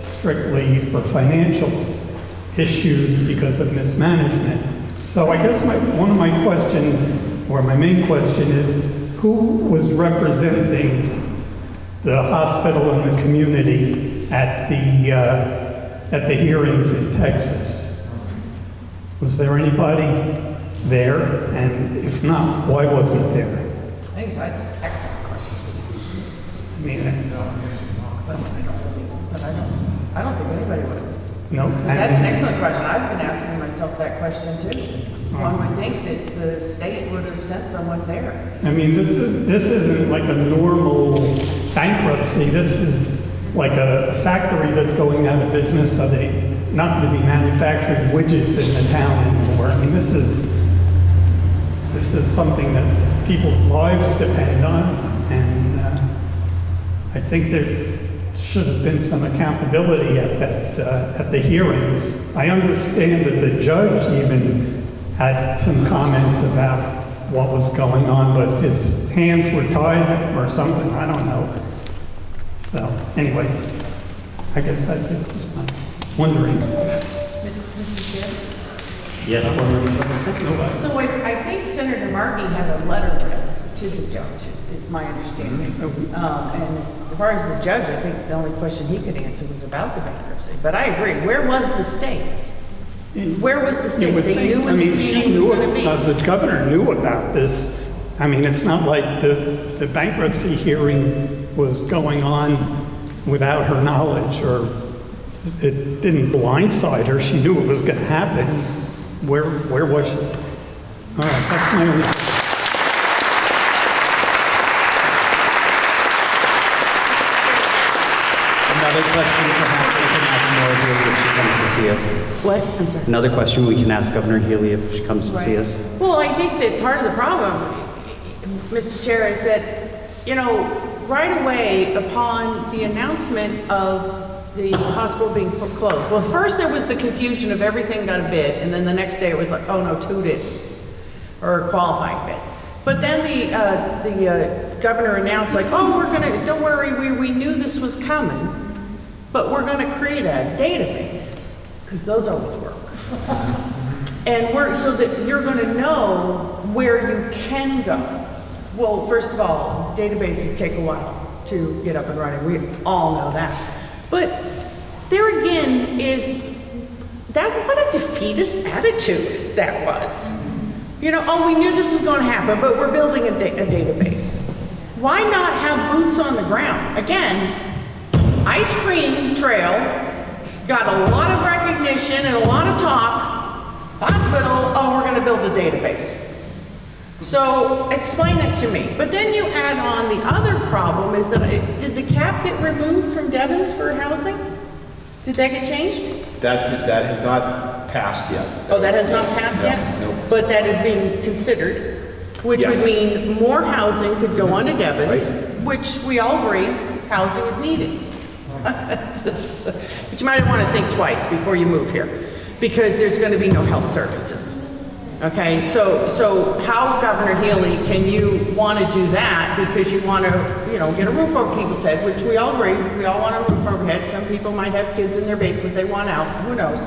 [SPEAKER 14] strictly for financial issues because of mismanagement. So I guess my, one of my questions, or my main question is, who was representing the hospital and the community at the, uh, at the hearings in Texas? Was there anybody there? And if not, why wasn't there?
[SPEAKER 4] I think that's an excellent question.
[SPEAKER 14] I mean,
[SPEAKER 4] But I don't really, but I don't, I don't think anybody was.
[SPEAKER 14] no.
[SPEAKER 4] That's an excellent question. I've been asking myself that question too. Uh-huh. One would think that the state would have sent someone there.
[SPEAKER 14] I mean, this is, this isn't like a normal bankruptcy. This is like a a factory that's going out of business, so they not going to be manufacturing widgets in the town anymore. I mean, this is, this is something that people's lives depend on, and uh, I think there should have been some accountability at that, uh, at the hearings. I understand that the judge even had some comments about what was going on, but his hands were tied or something, I don't know. So, anyway, I guess that's it. I'm Wondering.
[SPEAKER 1] Yes, Board Member
[SPEAKER 4] So I, I think Senator Markey had a letter to the judge, is my understanding. Um, and as far as the judge, I think the only question he could answer was about the bankruptcy. But I agree, where was the state? Where was the state? They
[SPEAKER 14] think-
[SPEAKER 4] knew
[SPEAKER 14] I mean,
[SPEAKER 4] this
[SPEAKER 14] she knew
[SPEAKER 4] was gonna
[SPEAKER 14] it-
[SPEAKER 4] be.
[SPEAKER 14] uh, The governor knew about this. I mean, it's not like the, the bankruptcy hearing was going on without her knowledge, or it didn't blindside her. She knew it was going to happen. Where, where was it? All right, that's my only...
[SPEAKER 1] Another question perhaps we can ask Maura Healey if she comes to see us.
[SPEAKER 4] What? I'm sorry.
[SPEAKER 1] Another question we can ask Governor Healey if she comes to see us.
[SPEAKER 4] Well, I think that part of the problem, Mr. Chair, is that, you know, right away upon the announcement of the hospital being foreclosed, well, first there was the confusion of everything got a bid, and then the next day it was like, oh no, two did, or qualifying bid. But then the, uh, the uh, governor announced like, oh, we're gonna, don't worry, we, we knew this was coming, but we're gonna create a database, because those always work. And we're, so that you're gonna know where you can go. Well, first of all, databases take a while to get up and running, we all know that. But there again is, that, what a defeatist attitude that was. You know, oh, we knew this was gonna happen, but we're building a da- a database. Why not have boots on the ground? Again, Ice Cream Trail got a lot of recognition and a lot of talk. Hospital, oh, we're gonna build a database. So explain that to me. But then you add on the other problem is that, it- did the cap get removed from Devens for housing? Did that get changed?
[SPEAKER 2] That, that has not passed yet.
[SPEAKER 4] Oh, that has not passed
[SPEAKER 2] No,
[SPEAKER 4] yet?
[SPEAKER 2] no.
[SPEAKER 4] But that is being considered, which would mean more housing could go mm-hmm. onto Devens,
[SPEAKER 2] Right.
[SPEAKER 4] which we all agree, housing is needed. But you might want to think twice before you move here, because there's going to be no health services. Okay, so, so how, Governor Healey, can you want to do that because you want to, you know, get a roof over people's head, which we all agree, we all want a roof overhead. Some people might have kids in their basement they want out, who knows?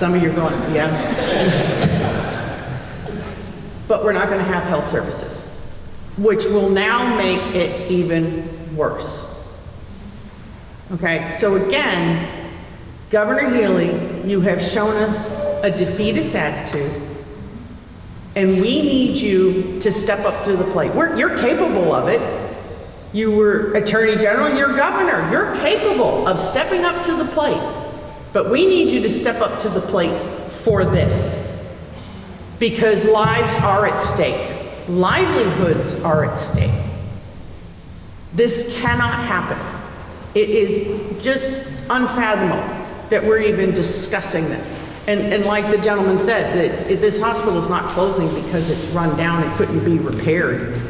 [SPEAKER 4] Some of you are going, yeah. But we're not going to have health services, which will now make it even worse. Okay, so again, Governor Healey, you have shown us a defeatist attitude, and we need you to step up to the plate. We're, you're capable of it. You were Attorney General, you're Governor, you're capable of stepping up to the plate. But we need you to step up to the plate for this. Because lives are at stake. Livelihoods are at stake. This cannot happen. It is just unfathomable that we're even discussing this. And, and like the gentleman said, that it- this hospital is not closing because it's run down, and couldn't be repaired.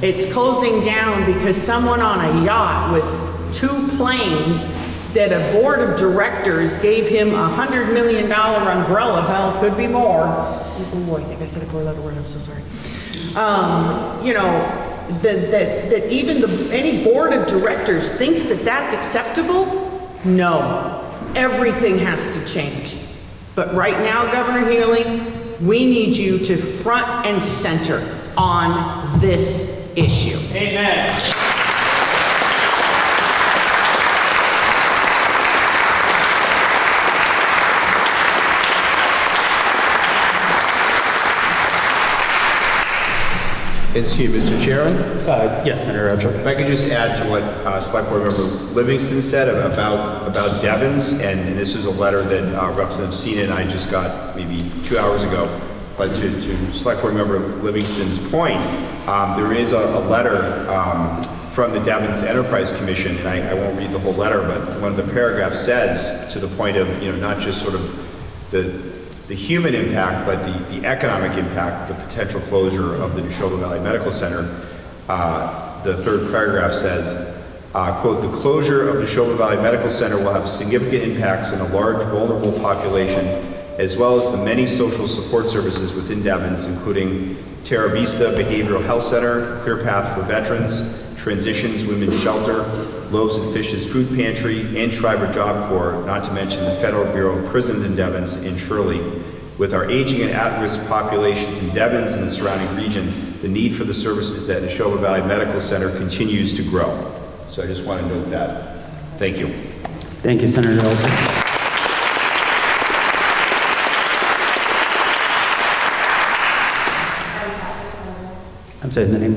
[SPEAKER 4] It's closing down because someone on a yacht with two planes that a board of directors gave him a hundred million dollar umbrella, hell, could be more. Oh, I think I said a four-letter word, I'm so sorry. Um, you know, that, that, that even the, any board of directors thinks that that's acceptable? No, everything has to change. But right now, Governor Healey, we need you to front and center on this issue.
[SPEAKER 9] Amen.
[SPEAKER 2] Excuse me, Mr. Chairman?
[SPEAKER 1] Uh, Yes, Senator Eldridge.
[SPEAKER 2] If I could just add to what uh, Select Board Member Livingston said about, about Devens, and and this is a letter that uh, Representative Sena and I just got maybe two hours ago, but to, to Select Board Member Livingston's point, um, there is a, a letter um, from the Devens Enterprise Commission, and I, I won't read the whole letter, but one of the paragraphs says, to the point of, you know, not just sort of the, the human impact, but the, the economic impact, the potential closure of the Nashoba Valley Medical Center, uh, the third paragraph says, uh, quote, "The closure of Nashoba Valley Medical Center will have significant impacts on a large vulnerable population, as well as the many social support services within Devens, including Tara Vista Behavioral Health Center, Clear Path for Veterans, Transitions Women's Shelter, Loaves and Fishes Food Pantry, and Shriver Job Corps, not to mention the Federal Bureau of Prisons in Devens and Shirley. With our aging and at-risk populations in Devens and the surrounding region, the need for the services that Nashoba Valley Medical Center continues to grow. So I just want to note that. Thank you.
[SPEAKER 1] Thank you, Senator Olson. I'm sorry, the name?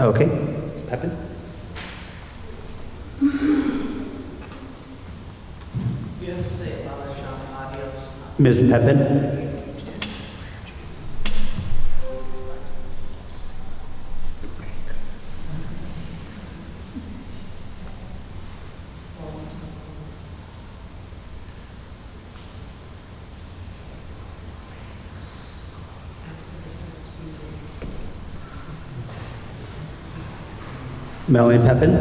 [SPEAKER 1] Okay. Ms. Peppin?
[SPEAKER 4] You have to say it louder, Sean,
[SPEAKER 1] Ms. Peppin? Melanie Peppin?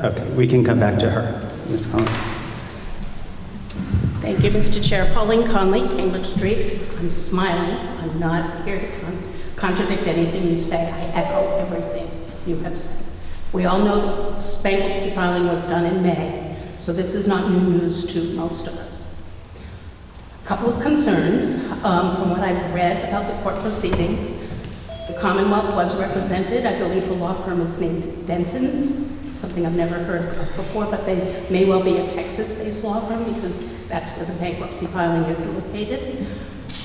[SPEAKER 1] Okay, we can come back to her. Ms. Collins?
[SPEAKER 15] Thank you, Mr. Chair. Pauline Conley, Cambridge Street. I'm smiling. I'm not here to con- contradict anything you say. I echo everything you have said. We all know the bankruptcy filing was done in May, so this is not new news to most of us. Couple of concerns um, from what I've read about the court proceedings. The Commonwealth was represented. I believe the law firm is named Dentons, something I've never heard of before, but they may well be a Texas-based law firm because that's where the bankruptcy filing is located.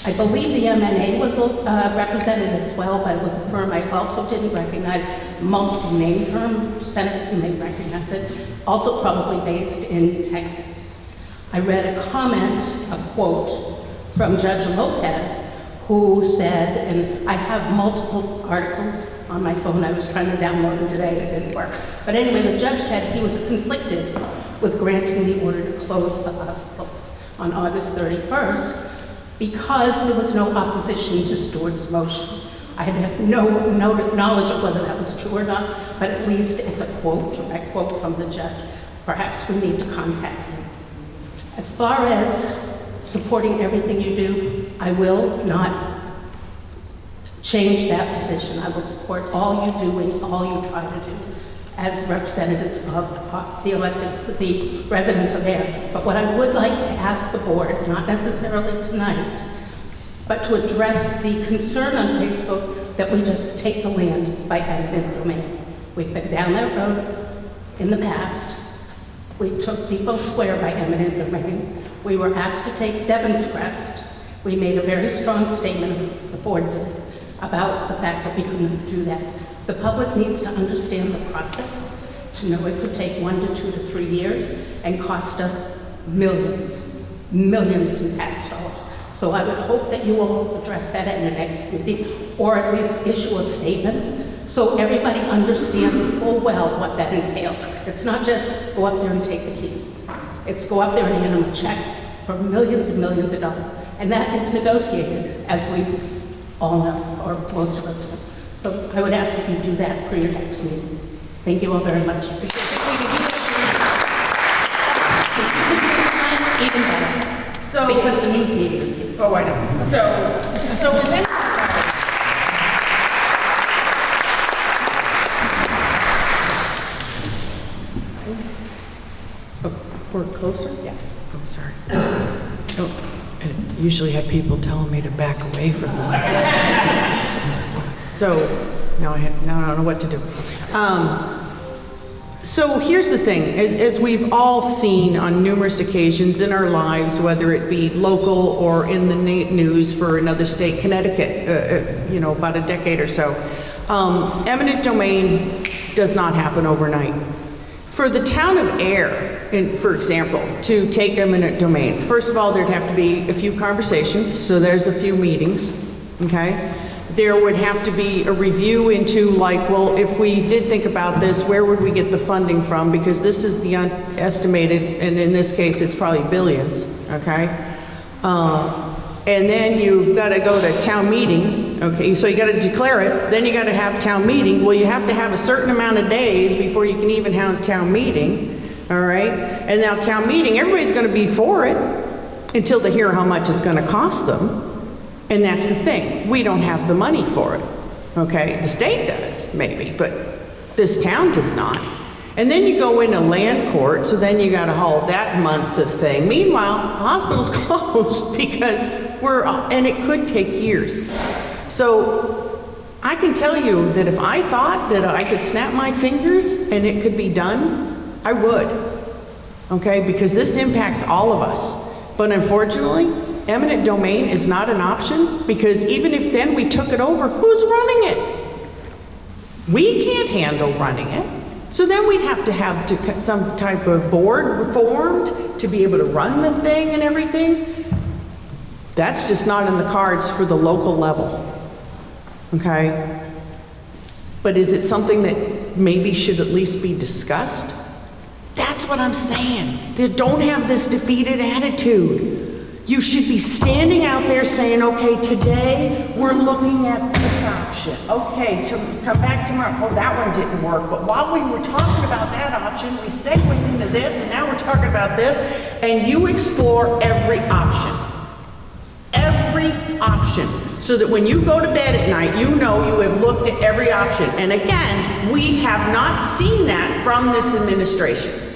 [SPEAKER 15] I believe the MNA was uh, represented as well, but it was a firm I also didn't recognize, multiple name firm, Senator, you may recognize it, also probably based in Texas. I read a comment, a quote from Judge Lopez, who said, and I have multiple articles on my phone, I was trying to download them today, it didn't work. But anyway, the judge said he was conflicted with granting the order to close the hospitals on August 31st because there was no opposition to Steward's motion. I have no, no knowledge of whether that was true or not, but at least it's a quote, a quote from the judge. Perhaps we need to contact him. As far as supporting everything you do, I will not change that position. I will support all you do and all you try to do as representatives of the elected, the residents of Ayer. But what I would like to ask the board, not necessarily tonight, but to address the concern on Facebook that we just take the land by eminent domain. We've been down that road in the past. We took Depot Square by eminent domain. We were asked to take Devens Crest. We made a very strong statement, the board did, about the fact that we couldn't do that. The public needs to understand the process, to know it could take one to two to three years and cost us millions, millions in tax dollars. So I would hope that you will address that at the next meeting, or at least issue a statement, so everybody understands full well what that entails. It's not just go up there and take the keys. It's go up there and hand them a check for millions and millions of dollars. And that is negotiated, as we all know, or most of us know. So I would ask that you do that for your next meeting. Thank you all very much. Even better.
[SPEAKER 4] So-
[SPEAKER 15] Because the news media is.
[SPEAKER 4] Oh, I know. So, so is it? Oh, We're closer? Yeah.
[SPEAKER 16] Oh, sorry. Oh, and usually have people telling me to back away from them. So now I have, now I don't know what to do.
[SPEAKER 4] Um, So here's the thing, as, as we've all seen on numerous occasions in our lives, whether it be local or in the news for another state, Connecticut, uh, uh, you know, about a decade or so, um, eminent domain does not happen overnight. For the town of Ayer, in, for example, to take eminent domain, first of all, there'd have to be a few conversations, so there's a few meetings, okay? There would have to be a review into like, well, if we did think about this, where would we get the funding from? Because this is the estimated, and in this case, it's probably billions, okay? Uh, and then you've got to go to town meeting, okay, so you got to declare it, then you got to have town meeting. Well, you have to have a certain amount of days before you can even have town meeting, all right? And now town meeting, everybody's going to be for it until they hear how much it's going to cost them. And that's the thing, we don't have the money for it, okay? The state does, maybe, but this town does not. And then you go into land court, so then you gotta hold that months of thing. Meanwhile, hospital's closed because we're, and it could take years. So I can tell you that if I thought that I could snap my fingers and it could be done, I would. Okay, because this impacts all of us. But unfortunately, eminent domain is not an option because even if then we took it over, who's running it? We can't handle running it. So then we'd have to have to, some type of board formed to be able to run the thing and everything. That's just not in the cards for the local level. Okay? But is it something that maybe should at least be discussed? What I'm saying. They don't have this defeated attitude. You should be standing out there saying, okay, today we're looking at this option. Okay, to come back tomorrow. Oh, that one didn't work. But while we were talking about that option, we segued into this, and now we're talking about this. And you explore every option. Every option. So that when you go to bed at night, you know you have looked at every option. And again, we have not seen that from this administration.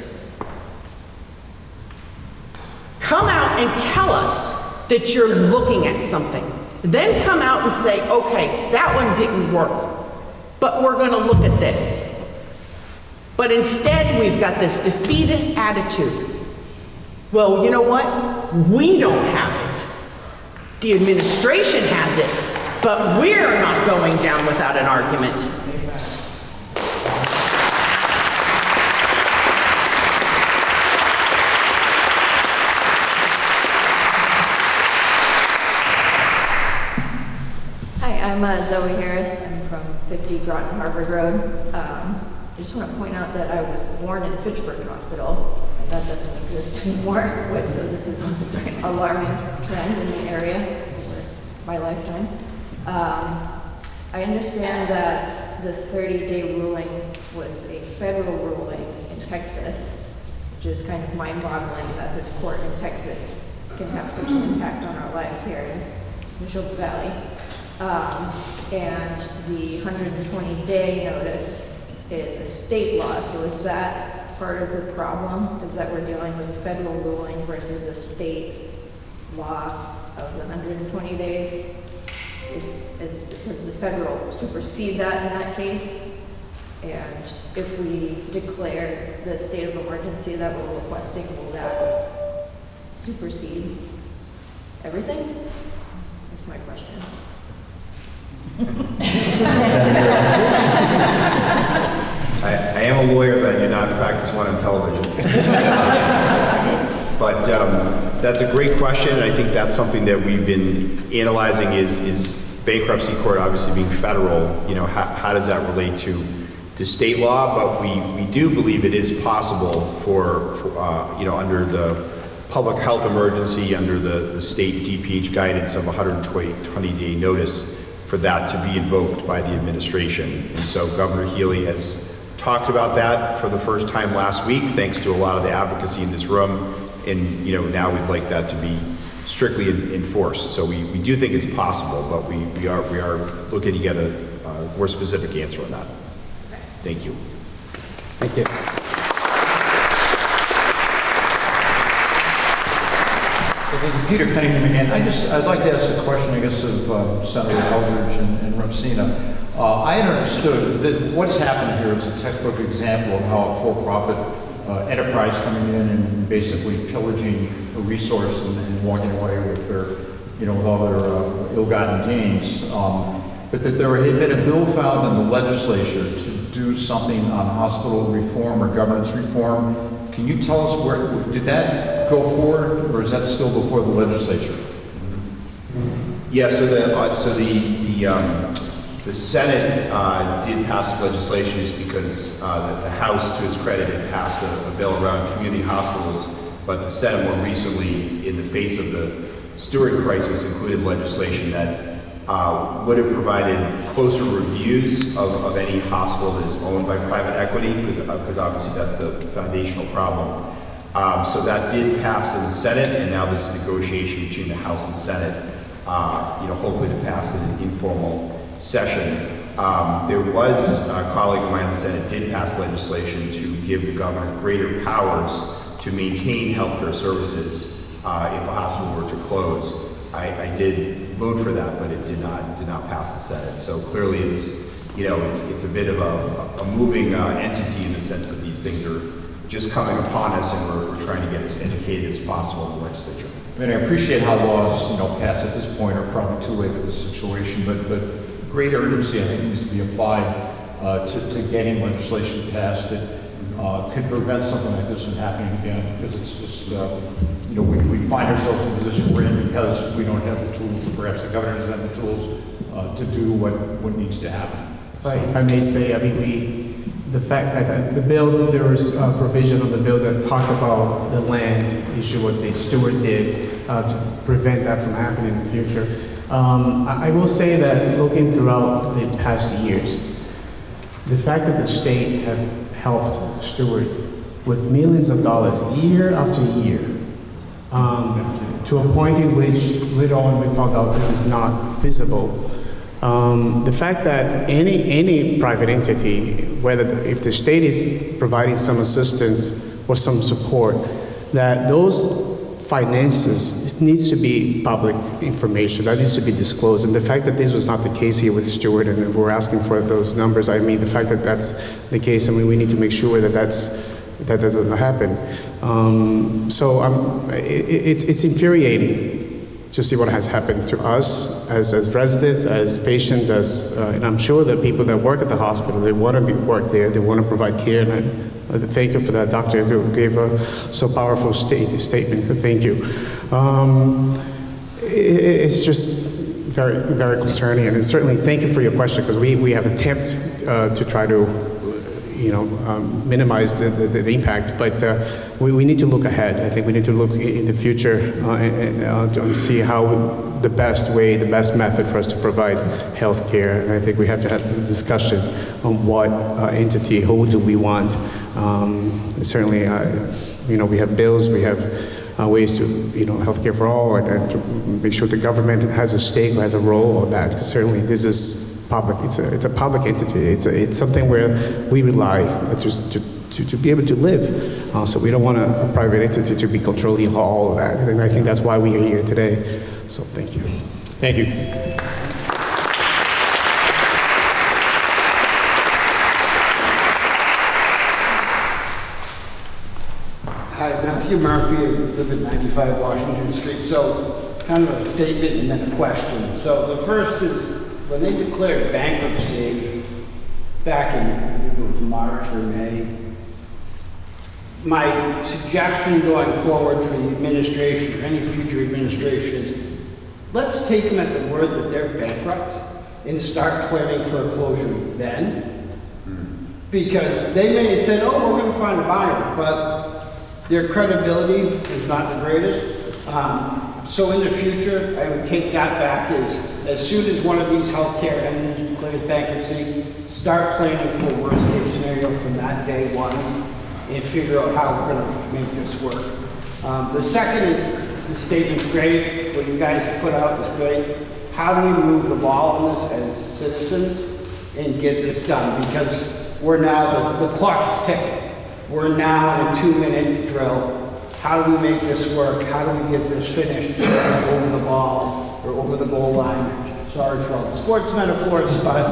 [SPEAKER 4] Come out and tell us that you're looking at something. Then come out and say, okay, that one didn't work, but we're going to look at this. But instead, we've got this defeatist attitude. Well, you know what? We don't have it. The administration has it, but we're not going down without an argument.
[SPEAKER 17] Hi, I'm uh, Zoe Harris. I'm from 50 Groton Harvard Road. Um, I just want to point out that I was born in Fitchburg Hospital, that doesn't exist anymore, which, so this is an alarming trend in the area over my lifetime. Um, I understand that the 30-day ruling was a federal ruling in Texas, which is kind of mind-boggling that this court in Texas can have such an impact on our lives here in Nashoba Valley. Um, and the 120-day notice is a state law, so is that part of the problem? Is that we're dealing with federal ruling versus a state law of the 120 days? Is, is, does the federal supersede that in that case? And if we declare the state of emergency that we're requesting, will that supersede everything? That's my question.
[SPEAKER 2] I, I am a lawyer that I do not practice one on television. but um, that's a great question, and I think that's something that we've been analyzing is, is bankruptcy court obviously being federal, you know, how, how does that relate to, to state law? But we, we do believe it is possible for, for uh, you know, under the public health emergency, under the, the state DPH guidance of 120 day notice, for that to be invoked by the administration. And so Governor Healey has talked about that for the first time last week, thanks to a lot of the advocacy in this room. And you know, now we'd like that to be strictly en- enforced. So we, we do think it's possible, but we, we are we are looking to get a uh, more specific answer on that. Thank you.
[SPEAKER 1] Thank you.
[SPEAKER 9] Thank you. Peter Cunningham again. I just, I'd like to ask a question, I guess, of uh, Senator Eldridge and, and Rep. Sena. Uh, I understood that what's happened here is a textbook example of how a for-profit uh, enterprise coming in and basically pillaging a resource and, and walking away with their, you know, with all their uh, ill-gotten gains. Um, but that there had been a bill filed in the legislature to do something on hospital reform or governance reform. Can you tell us where, did that go forward or is that still before the legislature?
[SPEAKER 2] Yeah, so the, uh, so the, the, um, the Senate uh, did pass legislation just because uh, the, the House, to its credit, had passed a, a bill around community hospitals, but the Senate more recently, in the face of the Steward crisis included legislation that uh, would have provided closer reviews of, of any hospital that is owned by private equity, because because obviously that's the foundational problem. Um, so that did pass in the Senate, and now there's a negotiation between the House and Senate, uh, you know, hopefully to pass in an informal session. Um, there was a colleague of mine in the Senate did pass legislation to give the governor greater powers to maintain healthcare services uh, if a hospital were to close. I, I did vote for that, but it did not did not pass the Senate. So clearly, it's you know it's it's a bit of a, a moving uh, entity in the sense that these things are just coming upon us, and we're, we're trying to get as educated as possible in the legislature.
[SPEAKER 9] I mean, I appreciate how laws, you know, passed at this point are probably too late for this situation, but, but great urgency, I think, needs to be applied uh, to, to getting legislation passed that uh, could prevent something like this from happening again, because it's just, uh, you know, we, we find ourselves in the position we're in because we don't have the tools, or perhaps the governor doesn't have the tools uh, to do what, what needs to happen.
[SPEAKER 3] Right, if I may say, I mean, we, the fact that uh, the bill, there was a provision of the bill that talked about the land issue, what the steward did uh, to prevent that from happening in the future. Um, I, I will say that looking throughout the past years, the fact that the state have helped Steward with millions of dollars year after year, um, to a point in which later on we found out this is not feasible. Um, the fact that any any private entity, whether the- if the state is providing some assistance or some support, that those finances needs to be public information. That needs to be disclosed. And the fact that this was not the case here with Steward, and we're asking for those numbers, I mean, the fact that that's the case, I mean, we need to make sure that that's that doesn't happen. Um, so um, it, it, it's infuriating to see what has happened to us as, as residents, as patients, as, uh, and I'm sure the people that work at the hospital, they want to be, work there, they want to provide care, and I, I thank you for that doctor who gave a so powerful state, statement, thank you. Um, it, it's just very, very concerning, and certainly thank you for your question, because we, we have attempted uh, to try to you know, um, minimize the, the, the impact, but uh, we, we need to look ahead. I think we need to look in the future uh, and, uh, to see how the best way, the best method for us to provide health care. And I think we have to have a discussion on what uh, entity, who do we want. Um, certainly, uh, you know, we have bills, we have uh, ways to, you know, healthcare for all, and, and to make sure the government has a stake, has a role on that. 'Cause certainly, this is public. It's a, it's a public entity. It's, a, it's something where we rely to, to, to, to be able to live. Uh, so we don't want a, a private entity to be controlling all of that. And I think that's why we are here today. So thank you.
[SPEAKER 9] Thank you.
[SPEAKER 18] Hi, Matthew Murphy, I live at 95 Washington Street. So, kind of a statement and then a question. So, the first is when they declared bankruptcy back in I think it was March or May, my suggestion going forward for the administration or any future administrations, let's take them at the word that they're bankrupt and start planning for a closure then. Because they may have said, oh, we're going to find a buyer, but their credibility is not the greatest. Um, so in the future, I would take that back as, as soon as one of these healthcare entities declares bankruptcy, start planning for worst case scenario from that day one and figure out how we're gonna make this work. Um, the second is, the statement's great, what you guys put out is great. How do we move the ball on this as citizens and get this done? Because we're now, the, the clock is ticking. We're now in a two-minute drill. How do we make this work? How do we get this finished over the ball or over the goal line? Sorry for all the sports metaphors, but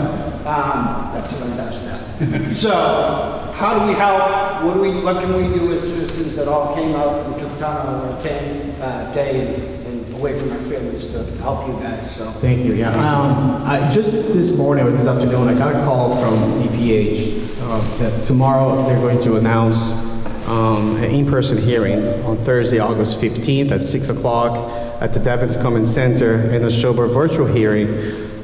[SPEAKER 18] um, that's what I'm best at. so, how do we help? What do we? What can we do as citizens that all came out and took time out of our ten, uh, day away from our families to help you guys? So,
[SPEAKER 3] Thank you, yeah. Um, I, just this morning or this afternoon, I got a call from DPH uh, that tomorrow they're going to announce um, an in-person hearing on Thursday, August 15th at 6 o'clock at the Devens Common Center and a Shober virtual hearing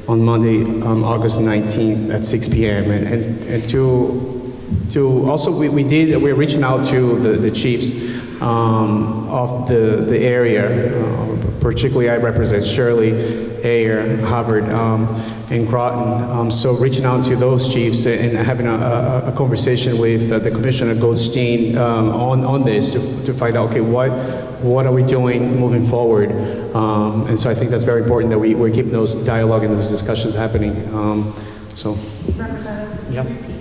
[SPEAKER 3] on Monday, um, August 19th at 6 p.m. And, and, and to, to also, we, we did, we're reaching out to the, the chiefs um, of the, the area. Uh, particularly, I represent Shirley, Ayer, Harvard, um, and Groton. Um, so reaching out to those chiefs and having a, a, a conversation with uh, the Commissioner Goldstein um, on, on this to, to find out, okay, what, what are we doing moving forward? Um, and so I think that's very important that we, we're keeping those dialogue and those discussions happening. Um, so. Yep.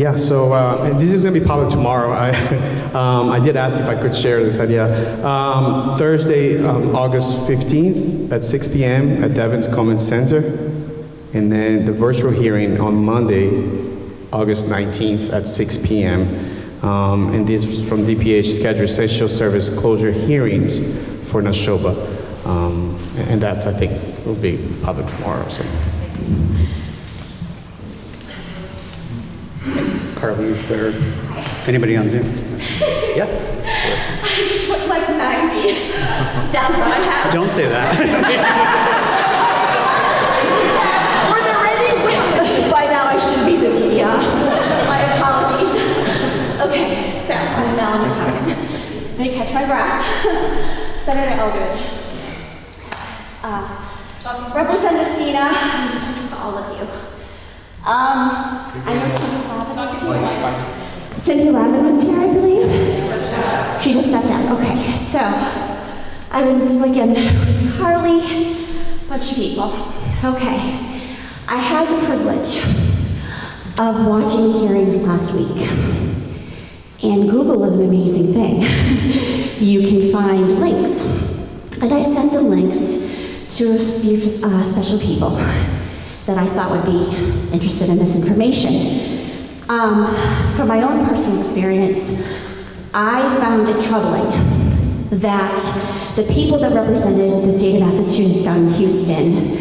[SPEAKER 3] Yeah, so uh, this is going to be public tomorrow. I, um, I did ask if I could share this idea. Um, Thursday, um, August 15th at 6 p.m. at Devens Commons Center. And then the virtual hearing on Monday, August 19th at 6 p.m. Um, and this is from DPH scheduled essential service closure hearings for Nashoba. Um, and that's, I think, will be public tomorrow. So.
[SPEAKER 1] Carly, is there anybody on Zoom? Yeah?
[SPEAKER 19] I just look like 90 down my house.
[SPEAKER 1] Don't say that.
[SPEAKER 19] Were there any witnesses? By now I should be the media. My apologies. Okay, so I'm Melanie Harkin. Let me catch my breath. Senator Eldridge. Uh, Representative Sena, I'm in touch with all of you. Um, I know Cindy Lavin was here. I believe. She just stepped out. Okay, so I've been speaking with Harley, bunch of people. Okay, I had the privilege of watching hearings last week, and Google is an amazing thing. you can find links, and I sent the links to a few uh, special people that I thought would be interested in this information. Um, from my own personal experience, I found it troubling that the people that represented the state of Massachusetts down in Houston,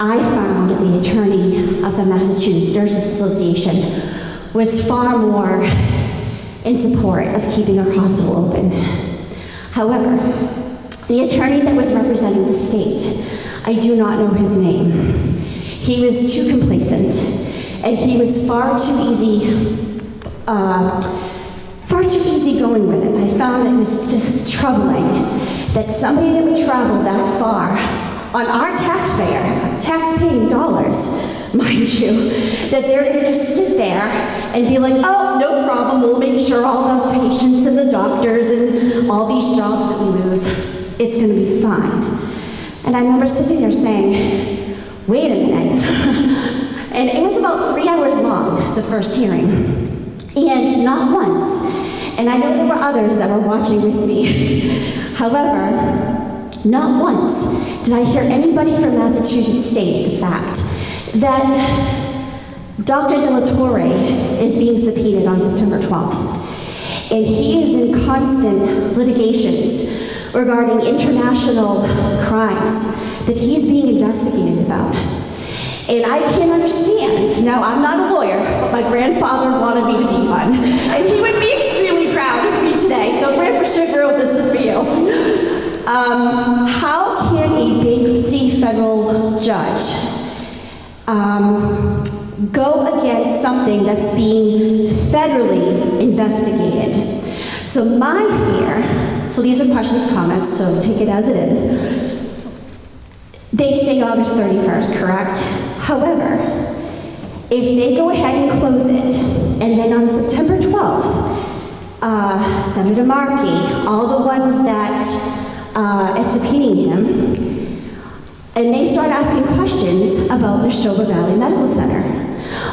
[SPEAKER 19] I found that the attorney of the Massachusetts Nurses Association was far more in support of keeping our hospital open. However, the attorney that was representing the state, I do not know his name. He was too complacent, and he was far too easy, uh, far too easy going with it. I found that it was troubling that somebody that would travel that far on our taxpayer, tax-paying dollars, mind you, that they're going to just sit there and be like, oh, no problem, we'll make sure all the patients and the doctors and all these jobs that we lose, it's going to be fine. And I remember sitting there saying, wait a minute. and it was about three hours long, the first hearing. And not once, and I know there were others that were watching with me. However, not once did I hear anybody from Massachusetts state the fact that Dr. De La Torre is being subpoenaed on September 12th. And he is in constant litigations regarding international crimes that he's being investigated about. And I can't understand. Now, I'm not a lawyer, but my grandfather wanted me to be one. And he would be extremely proud of me today. So, Grandpa Sugar, this is for you. Um, how can a bankruptcy federal judge um, go against something that's being federally investigated? So, my fear, so these are questions, comments, so take it as it is. They say August 31st, correct? However, if they go ahead and close it, and then on September 12th, uh, Senator Markey, all the ones that uh, is subpoenaing him, and they start asking questions about the Nashoba Valley Medical Center.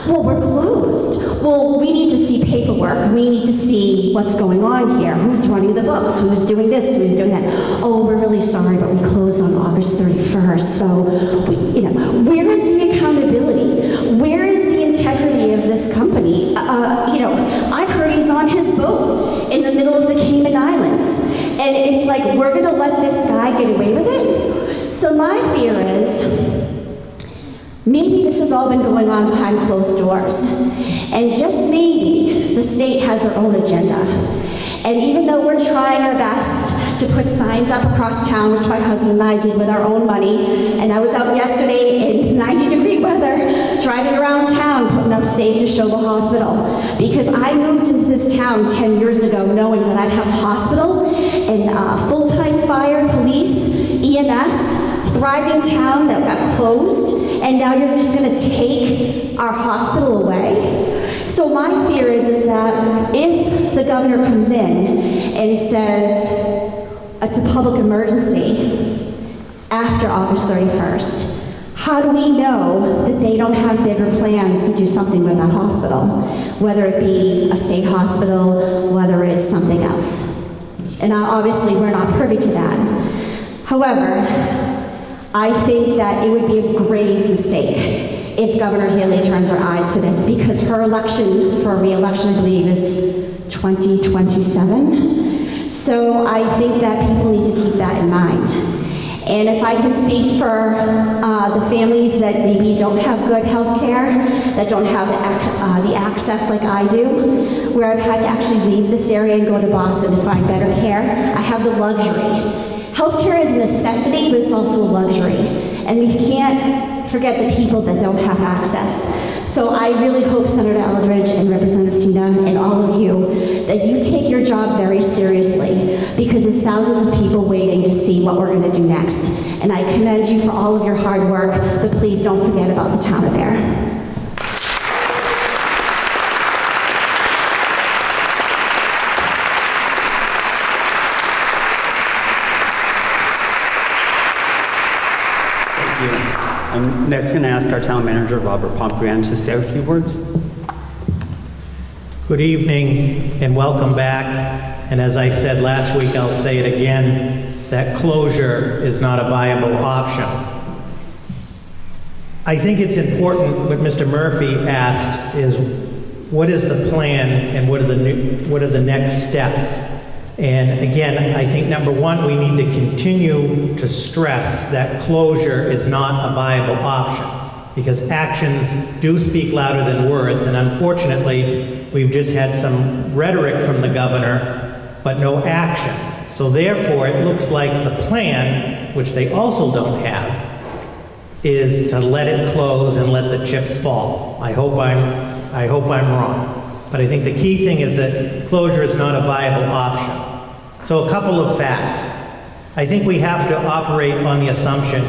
[SPEAKER 19] Well, we're closed. Well, we need to see paperwork. We need to see what's going on here. Who's running the books? Who's doing this? Who's doing that? Oh, we're really sorry, but we closed on August 31st. So, we, you know, where is the accountability? Where is the integrity of this company? Uh, you know, I've heard he's on his boat in the middle of the Cayman Islands. And it's like, we're going to let this guy get away with it? So my fear is, Maybe this has all been going on behind closed doors. And just maybe the state has their own agenda. And even though we're trying our best to put signs up across town, which my husband and I did with our own money, and I was out yesterday in 90 degree weather driving around town putting up save Nashoba Hospital because I moved into this town 10 years ago knowing that I'd have a hospital and uh, full-time fire, police, EMS, thriving town that got closed, and now you're just going to take our hospital away. So my fear is, is that if the governor comes in and says it's a public emergency after August 31st, how do we know that they don't have bigger plans to do something with that hospital? Whether it be a state hospital, whether it's something else. And obviously, we're not privy to that. However, I think that it would be a grave mistake if Governor Healey turns her eyes to this because her election for re-election, I believe, is 2027. So I think that people need to keep that in mind. And if I can speak for uh, the families that maybe don't have good health care, that don't have the, ac- uh, the access like I do, where I've had to actually leave this area and go to Boston to find better care, I have the luxury. Healthcare is a necessity, but it's also a luxury. And we can't forget the people that don't have access. So I really hope Senator Eldridge and Representative Sena and all of you that you take your job very seriously because there's thousands of people waiting to see what we're going to do next. And I commend you for all of your hard work, but please don't forget about the town of Ayer.
[SPEAKER 1] Thank you. I'm next going to ask our town manager, Robert Pontbriand, to say a few words.
[SPEAKER 12] Good evening and welcome back. And as I said last week, I'll say it again, that closure is not a viable option. I think it's important what Mr. Murphy asked is what is the plan and what are the new, what are the next steps? And again, I think number one, we need to continue to stress that closure is not a viable option because actions do speak louder than words. And unfortunately, we've just had some rhetoric from the governor, but no action. So therefore, it looks like the plan, which they also don't have, is to let it close and let the chips fall. I hope I'm, I hope I'm wrong. But I think the key thing is that closure is not a viable option. So a couple of facts. I think we have to operate on the assumption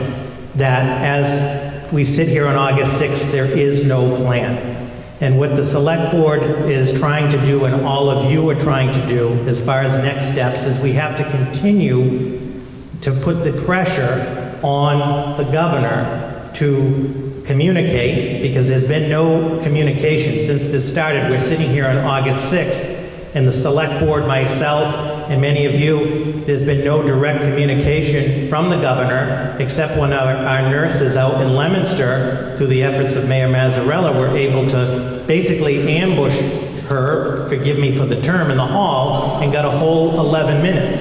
[SPEAKER 12] that as we sit here on August 6th, there is no plan. And what the select board is trying to do and all of you are trying to do as far as next steps is we have to continue to put the pressure on the governor to communicate because there's been no communication since this started. We're sitting here on August 6th and the select board, myself, and many of you, there's been no direct communication from the governor, except when our, our nurses out in Leominster, through the efforts of Mayor Mazzarella, were able to basically ambush her, forgive me for the term, in the hall, and got a whole 11 minutes.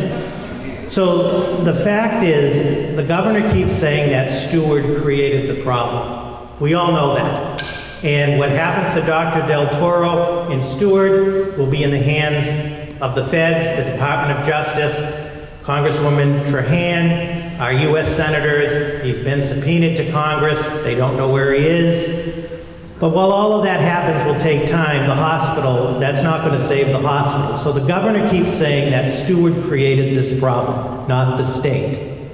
[SPEAKER 12] So the fact is, the governor keeps saying that Steward created the problem. We all know that. And what happens to Dr. Del Toro and Steward will be in the hands of the feds, the Department of Justice, Congresswoman Trahan, our U.S. senators. He's been subpoenaed to Congress. They don't know where he is. But while all of that happens will take time, the hospital, that's not going to save the hospital. So the governor keeps saying that Steward created this problem, not the state.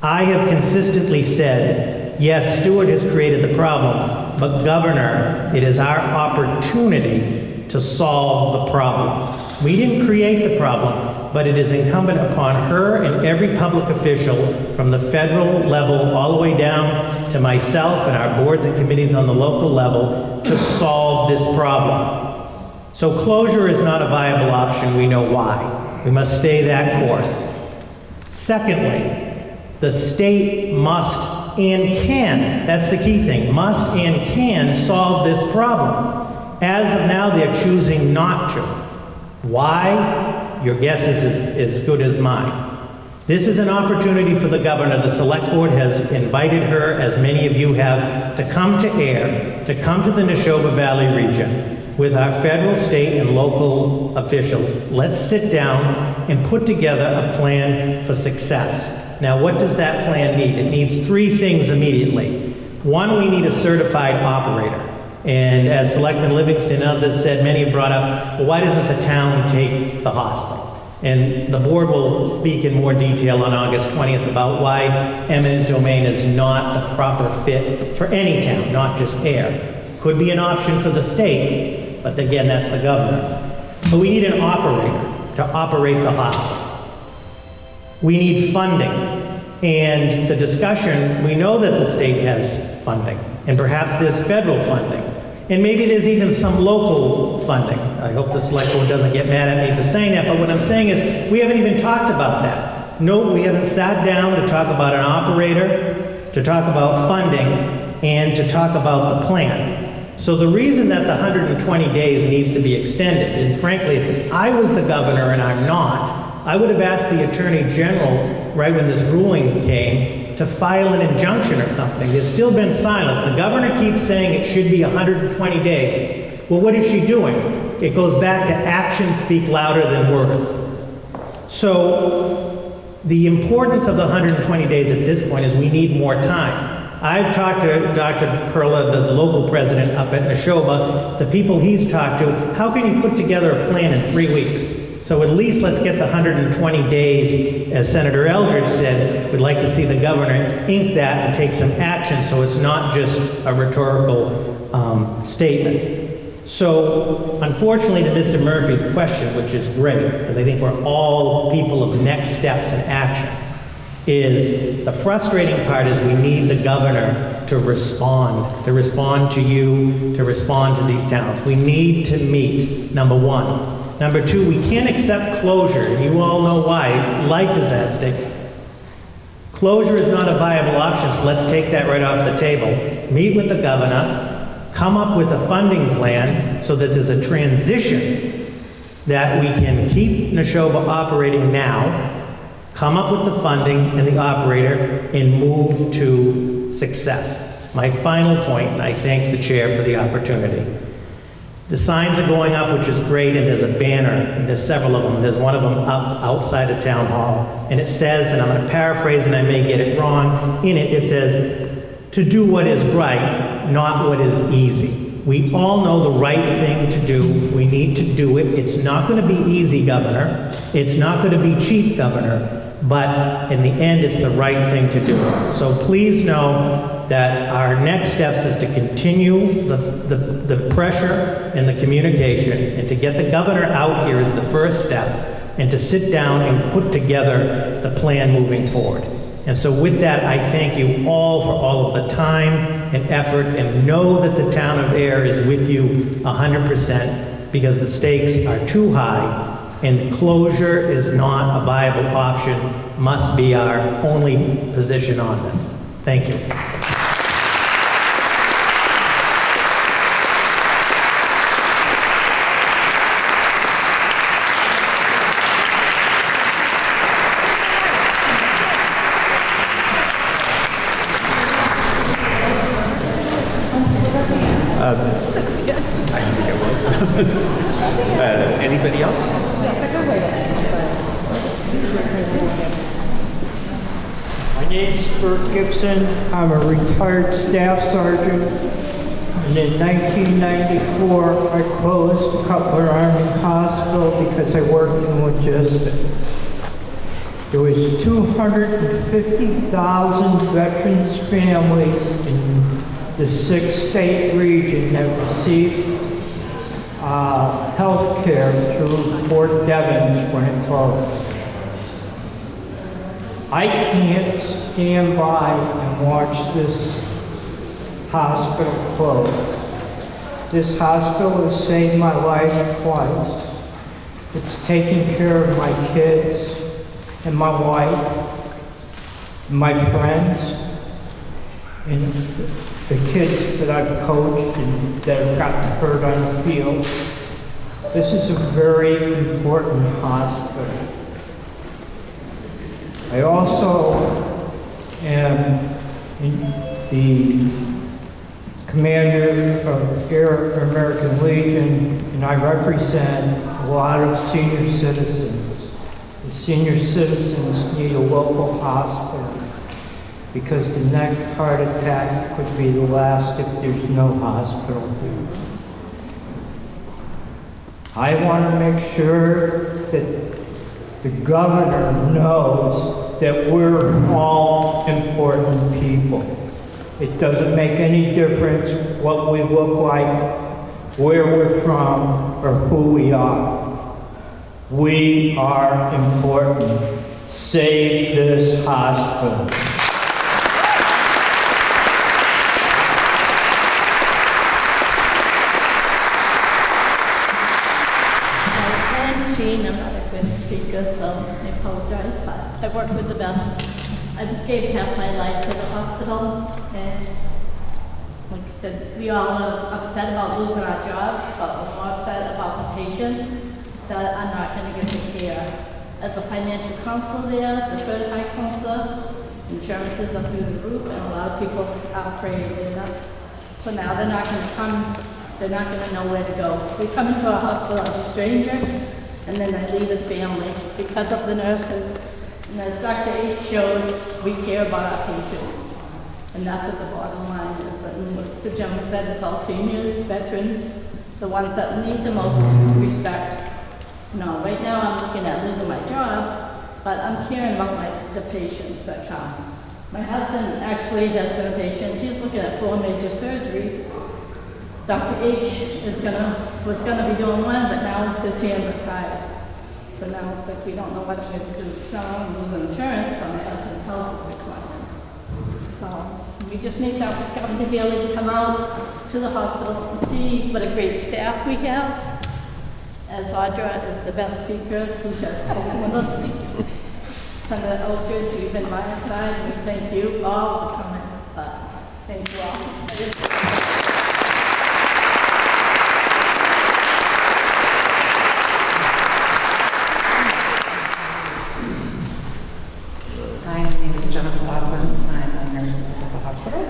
[SPEAKER 12] I have consistently said, yes, Steward has created the problem, but governor, it is our opportunity to solve the problem. We didn't create the problem, but it is incumbent upon her and every public official from the federal level all the way down to myself and our boards and committees on the local level to solve this problem. So closure is not a viable option. We know why. We must stay that course. Secondly, the state must and can, that's the key thing, must and can solve this problem. As of now, they're choosing not to. Why? Your guess is as, as good as mine. This is an opportunity for the governor. The select board has invited her, as many of you have, to come to Ayer, to come to the Nashoba Valley region with our federal, state, and local officials. Let's sit down and put together a plan for success. Now, what does that plan need? It needs three things immediately. One, we need a certified operator. And as Selectman Livingston and others said, many have brought up, well, why doesn't the town take the hospital? And the board will speak in more detail on August 20th about why eminent domain is not the proper fit for any town, not just Ayer. Could be an option for the state, but again, that's the governor. But we need an operator to operate the hospital. We need funding. And the discussion, we know that the state has funding, and perhaps there's federal funding. And maybe there's even some local funding. I hope the select board doesn't get mad at me for saying that, but what I'm saying is, we haven't even talked about that. No, we haven't sat down to talk about an operator, to talk about funding, and to talk about the plan. So the reason that the 120 days needs to be extended, and frankly, if I was the governor and I'm not, I would have asked the Attorney General, right when this ruling came, to file an injunction or something. There's still been silence. The governor keeps saying it should be 120 days. Well, what is she doing? It goes back to actions speak louder than words. So the importance of the 120 days at this point is we need more time. I've talked to Dr. Perla, the, the local president up at Nashoba, the people he's talked to, how can you put together a plan in three weeks? So at least let's get the 120 days, as Senator Eldridge said, we'd like to see the governor ink that and take some action so it's not just a rhetorical um, statement. So unfortunately to Mr. Murphy's question, which is great, because I think we're all people of next steps and action, is the frustrating part is we need the governor to respond, to respond to you, to respond to these towns. We need to meet, number one. Number two, we can't accept closure, you all know why. Life is at stake. Closure is not a viable option, so let's take that right off the table. Meet with the governor, come up with a funding plan so that there's a transition that we can keep Nashoba operating now, come up with the funding and the operator, and move to success. My final point, and I thank the chair for the opportunity. The signs are going up, which is great, and there's a banner, and there's several of them. There's one of them up outside of Town Hall, and it says, and I'm going to paraphrase and I may get it wrong, in it, it says, to do what is right, not what is easy. We all know the right thing to do. We need to do it. It's not going to be easy, Governor. It's not going to be cheap, Governor. But in the end, it's the right thing to do. So please know that our next steps is to continue the, the, the pressure and the communication, and to get the governor out here is the first step, and to sit down and put together the plan moving forward. And so with that, I thank you all for all of the time and effort, and know that the town of Ayer is with you 100%, because the stakes are too high, and closure is not a viable option, must be our only position on this. Thank you.
[SPEAKER 1] Uh, Anybody else?
[SPEAKER 20] My name's Bert Gibson. I'm a retired staff sergeant. And in 1994, I closed Cutler Army Hospital because I worked in logistics. There was 250,000 veterans families in the six-state region that received uh, health care through Fort Devens when it closed. I can't stand by and watch this hospital close. This hospital has saved my life twice. It's taken care of my kids and my wife, and my friends, and the kids that I've coached and that have gotten hurt on the field. This is a very important hospital. I also am the commander of Ayer American Legion, and I represent a lot of senior citizens. The senior citizens need a local hospital. because the next heart attack could be the last if there's no hospital here. I want to make sure that the governor knows that we're all important people. It doesn't make any difference what we look like, where we're from, or who we are. We are important. Save this hospital.
[SPEAKER 21] I'm not a good speaker, so I apologize, but I've worked with the best. I gave half my life to the hospital, and like you said, we all are upset about losing our jobs, but we're more upset about the patients that are not gonna get the care. As a financial counselor there, the certified counselor, insurances are through the roof, and a lot of people are they're so now they're not gonna come, they're not gonna know where to go. They come into our hospital as a stranger, and then they leave as family because of the nurses. And as Dr. H showed, we care about our patients. And that's what the bottom line is. And what the gentleman said, it's all seniors, veterans, the ones that need the most respect. No, right now I'm looking at losing my job, but I'm caring about my, the patients that come. My husband actually has been a patient. He's looking at four major surgery. Dr. H is gonna, was gonna be doing one, but now his hands are tied. So now it's like we don't know what I'm gonna do. Now losing insurance, my husband's health is declining. So we just need Dr. Governor Healey to come out to the hospital and see what a great staff we have. As Audra is the best speaker who has spoken with us. Senator Eldridge, you've been by our side, we thank you all for coming. Uh, Thank you all.
[SPEAKER 22] My name is Jennifer Watson. I'm a nurse at the hospital.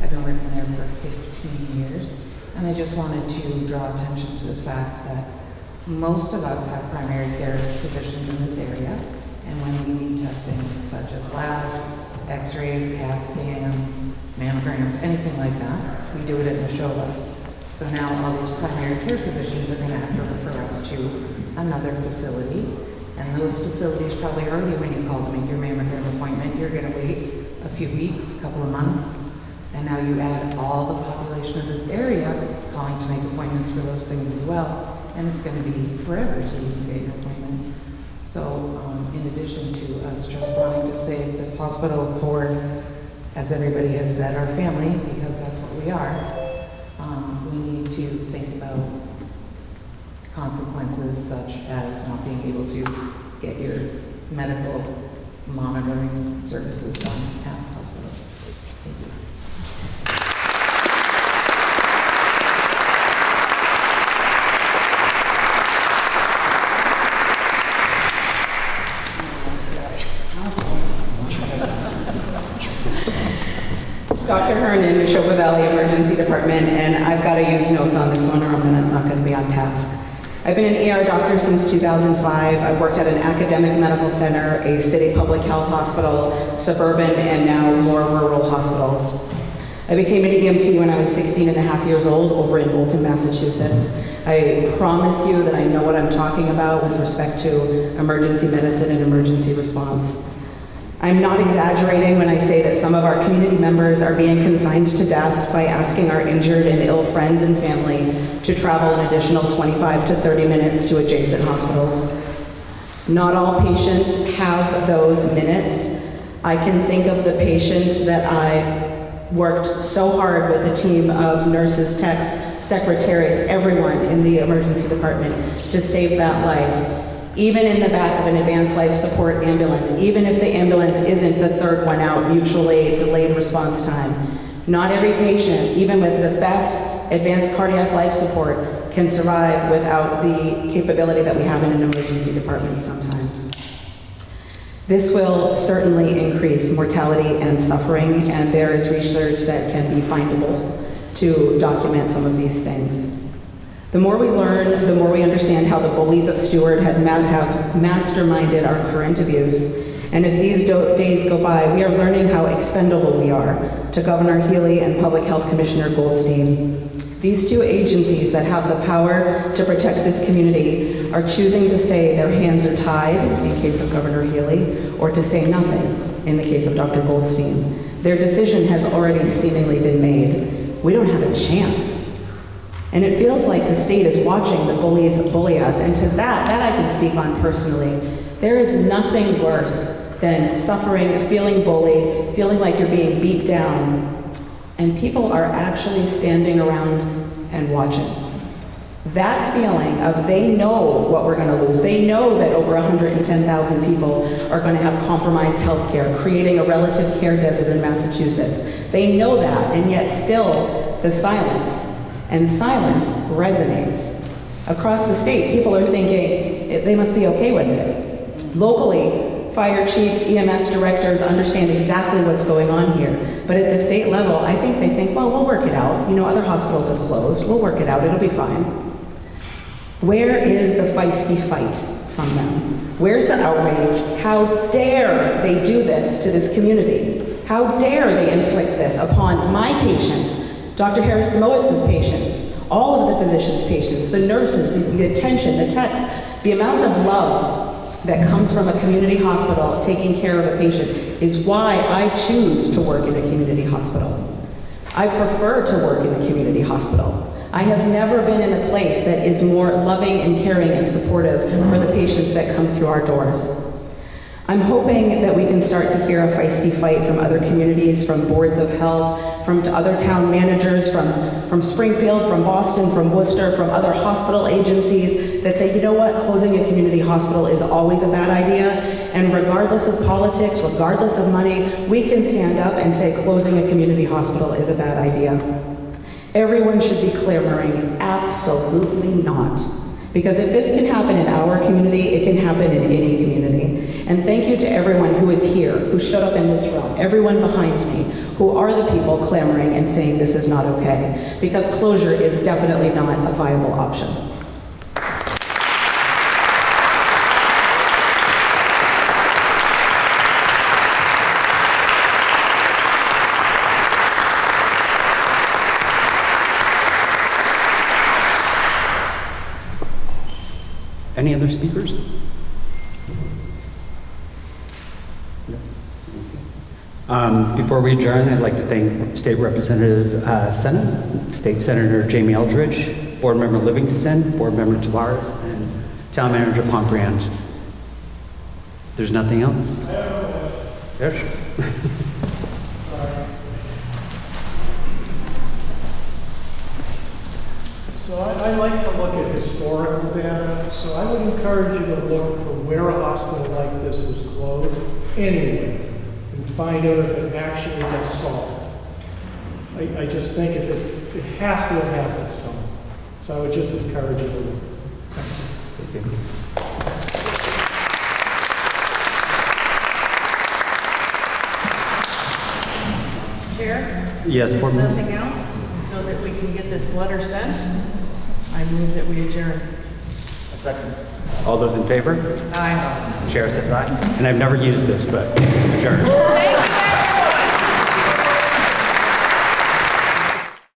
[SPEAKER 22] I've been working there for 15 years. And I just wanted to draw attention to the fact that most of us have primary care physicians in this area. And when we need testing such as labs, x-rays, CAT scans, mammograms, anything like that, we do it at Nashoba. So now all these primary care physicians are going to have to refer us to another facility. And those facilities probably already, when you call to make your mammogram appointment, you're going to wait a few weeks, a couple of months. And now you add all the population of this area calling to make appointments for those things as well. And it's going to be forever get your appointment. So um, in addition to us just wanting to save this hospital for, as everybody has said, our family, because that's what we are, um, we need to think about consequences such as not being able to get your medical monitoring services done at the hospital. Thank you.
[SPEAKER 23] Dr. Hernan, Nashoba Valley Department, and I've got to use notes on this one or I'm gonna- not going to be on task. I've been an ER doctor since 2005. I've worked at an academic medical center, a city public health hospital, suburban, and now more rural hospitals. I became an EMT when I was 16 and a half years old over in Bolton, Massachusetts. I promise you that I know what I'm talking about with respect to emergency medicine and emergency response. I'm not exaggerating when I say that some of our community members are being consigned to death by asking our injured and ill friends and family to travel an additional 25 to 30 minutes to adjacent hospitals. Not all patients have those minutes. I can think of the patients that I worked so hard with a team of nurses, techs, secretaries, everyone in the emergency department to save that life even in the back of an advanced life support ambulance, even if the ambulance isn't the third one out, mutual aid, delayed response time. Not every patient, even with the best advanced cardiac life support, can survive without the capability that we have in an emergency department sometimes. This will certainly increase mortality and suffering, and there is research that can be findable to document some of these things. The more we learn, the more we understand how the bullies of Steward have masterminded our current abuse, And as these days go by, we are learning how expendable we are to Governor Healey and Public Health Commissioner Goldstein. These two agencies that have the power to protect this community are choosing to say their hands are tied in the case of Governor Healey, or to say nothing in the case of Dr. Goldstein. Their decision has already seemingly been made. We don't have a chance. And it feels like the state is watching the bullies bully us. And to that, that I can speak on personally. There is nothing worse than suffering, feeling bullied, feeling like you're being beat down, and people are actually standing around and watching. That feeling of they know what we're going to lose. They know that over 110,000 people are going to have compromised health care, creating a relative care desert in Massachusetts. They know that, and yet still the silence. And silence resonates. Across the state, people are thinking they must be okay with it. Locally, fire chiefs, EMS directors understand exactly what's going on here. But at the state level, I think they think, well, we'll work it out. You know, other hospitals have closed. We'll work it out. It'll be fine. Where is the feisty fight from them? Where's the outrage? How dare they do this to this community? How dare they inflict this upon my patients, Dr. Harris Simowitz's patients, all of the physicians' patients, the nurses, the, the attention, the texts, the amount of love that comes from a community hospital taking care of a patient is why I choose to work in a community hospital. I prefer to work in a community hospital. I have never been in a place that is more loving and caring and supportive for the patients that come through our doors. I'm hoping that we can start to hear a feisty fight from other communities, from boards of health, from other town managers, from, from Springfield, from Boston, from Worcester, from other hospital agencies that say, you know what, closing a community hospital is always a bad idea. And regardless of politics, regardless of money, we can stand up and say closing a community hospital is a bad idea. Everyone should be clamoring, absolutely not. Because if this can happen in our community, it can happen in any community. And thank you to everyone who is here, who showed up in this room, everyone behind me, who are the people clamoring and saying this is not okay. Because closure is definitely not a viable option.
[SPEAKER 1] Any other speakers? Um, Before we adjourn, I'd like to thank State Representative uh, Sena, State Senator Jamie Eldridge, Board Member Livingston, Board Member Tavares, and Town Manager Pontbriand's. There's nothing else? Yes.
[SPEAKER 24] So I, I like to look at historical data, so I would encourage you to look for where a hospital like this was closed anyway, and find out if it actually gets solved. I, I just think if it's, it has to have happened somewhere. So I would just encourage you to look. Thank you.
[SPEAKER 4] Chair?
[SPEAKER 1] Yes,
[SPEAKER 4] If
[SPEAKER 1] Board
[SPEAKER 4] there's nothing else, so that we can get this letter sent, I move that we adjourn.
[SPEAKER 1] A second. All those in favor?
[SPEAKER 4] Aye.
[SPEAKER 1] Chair says aye. And I've never used this, but adjourn.
[SPEAKER 4] Thank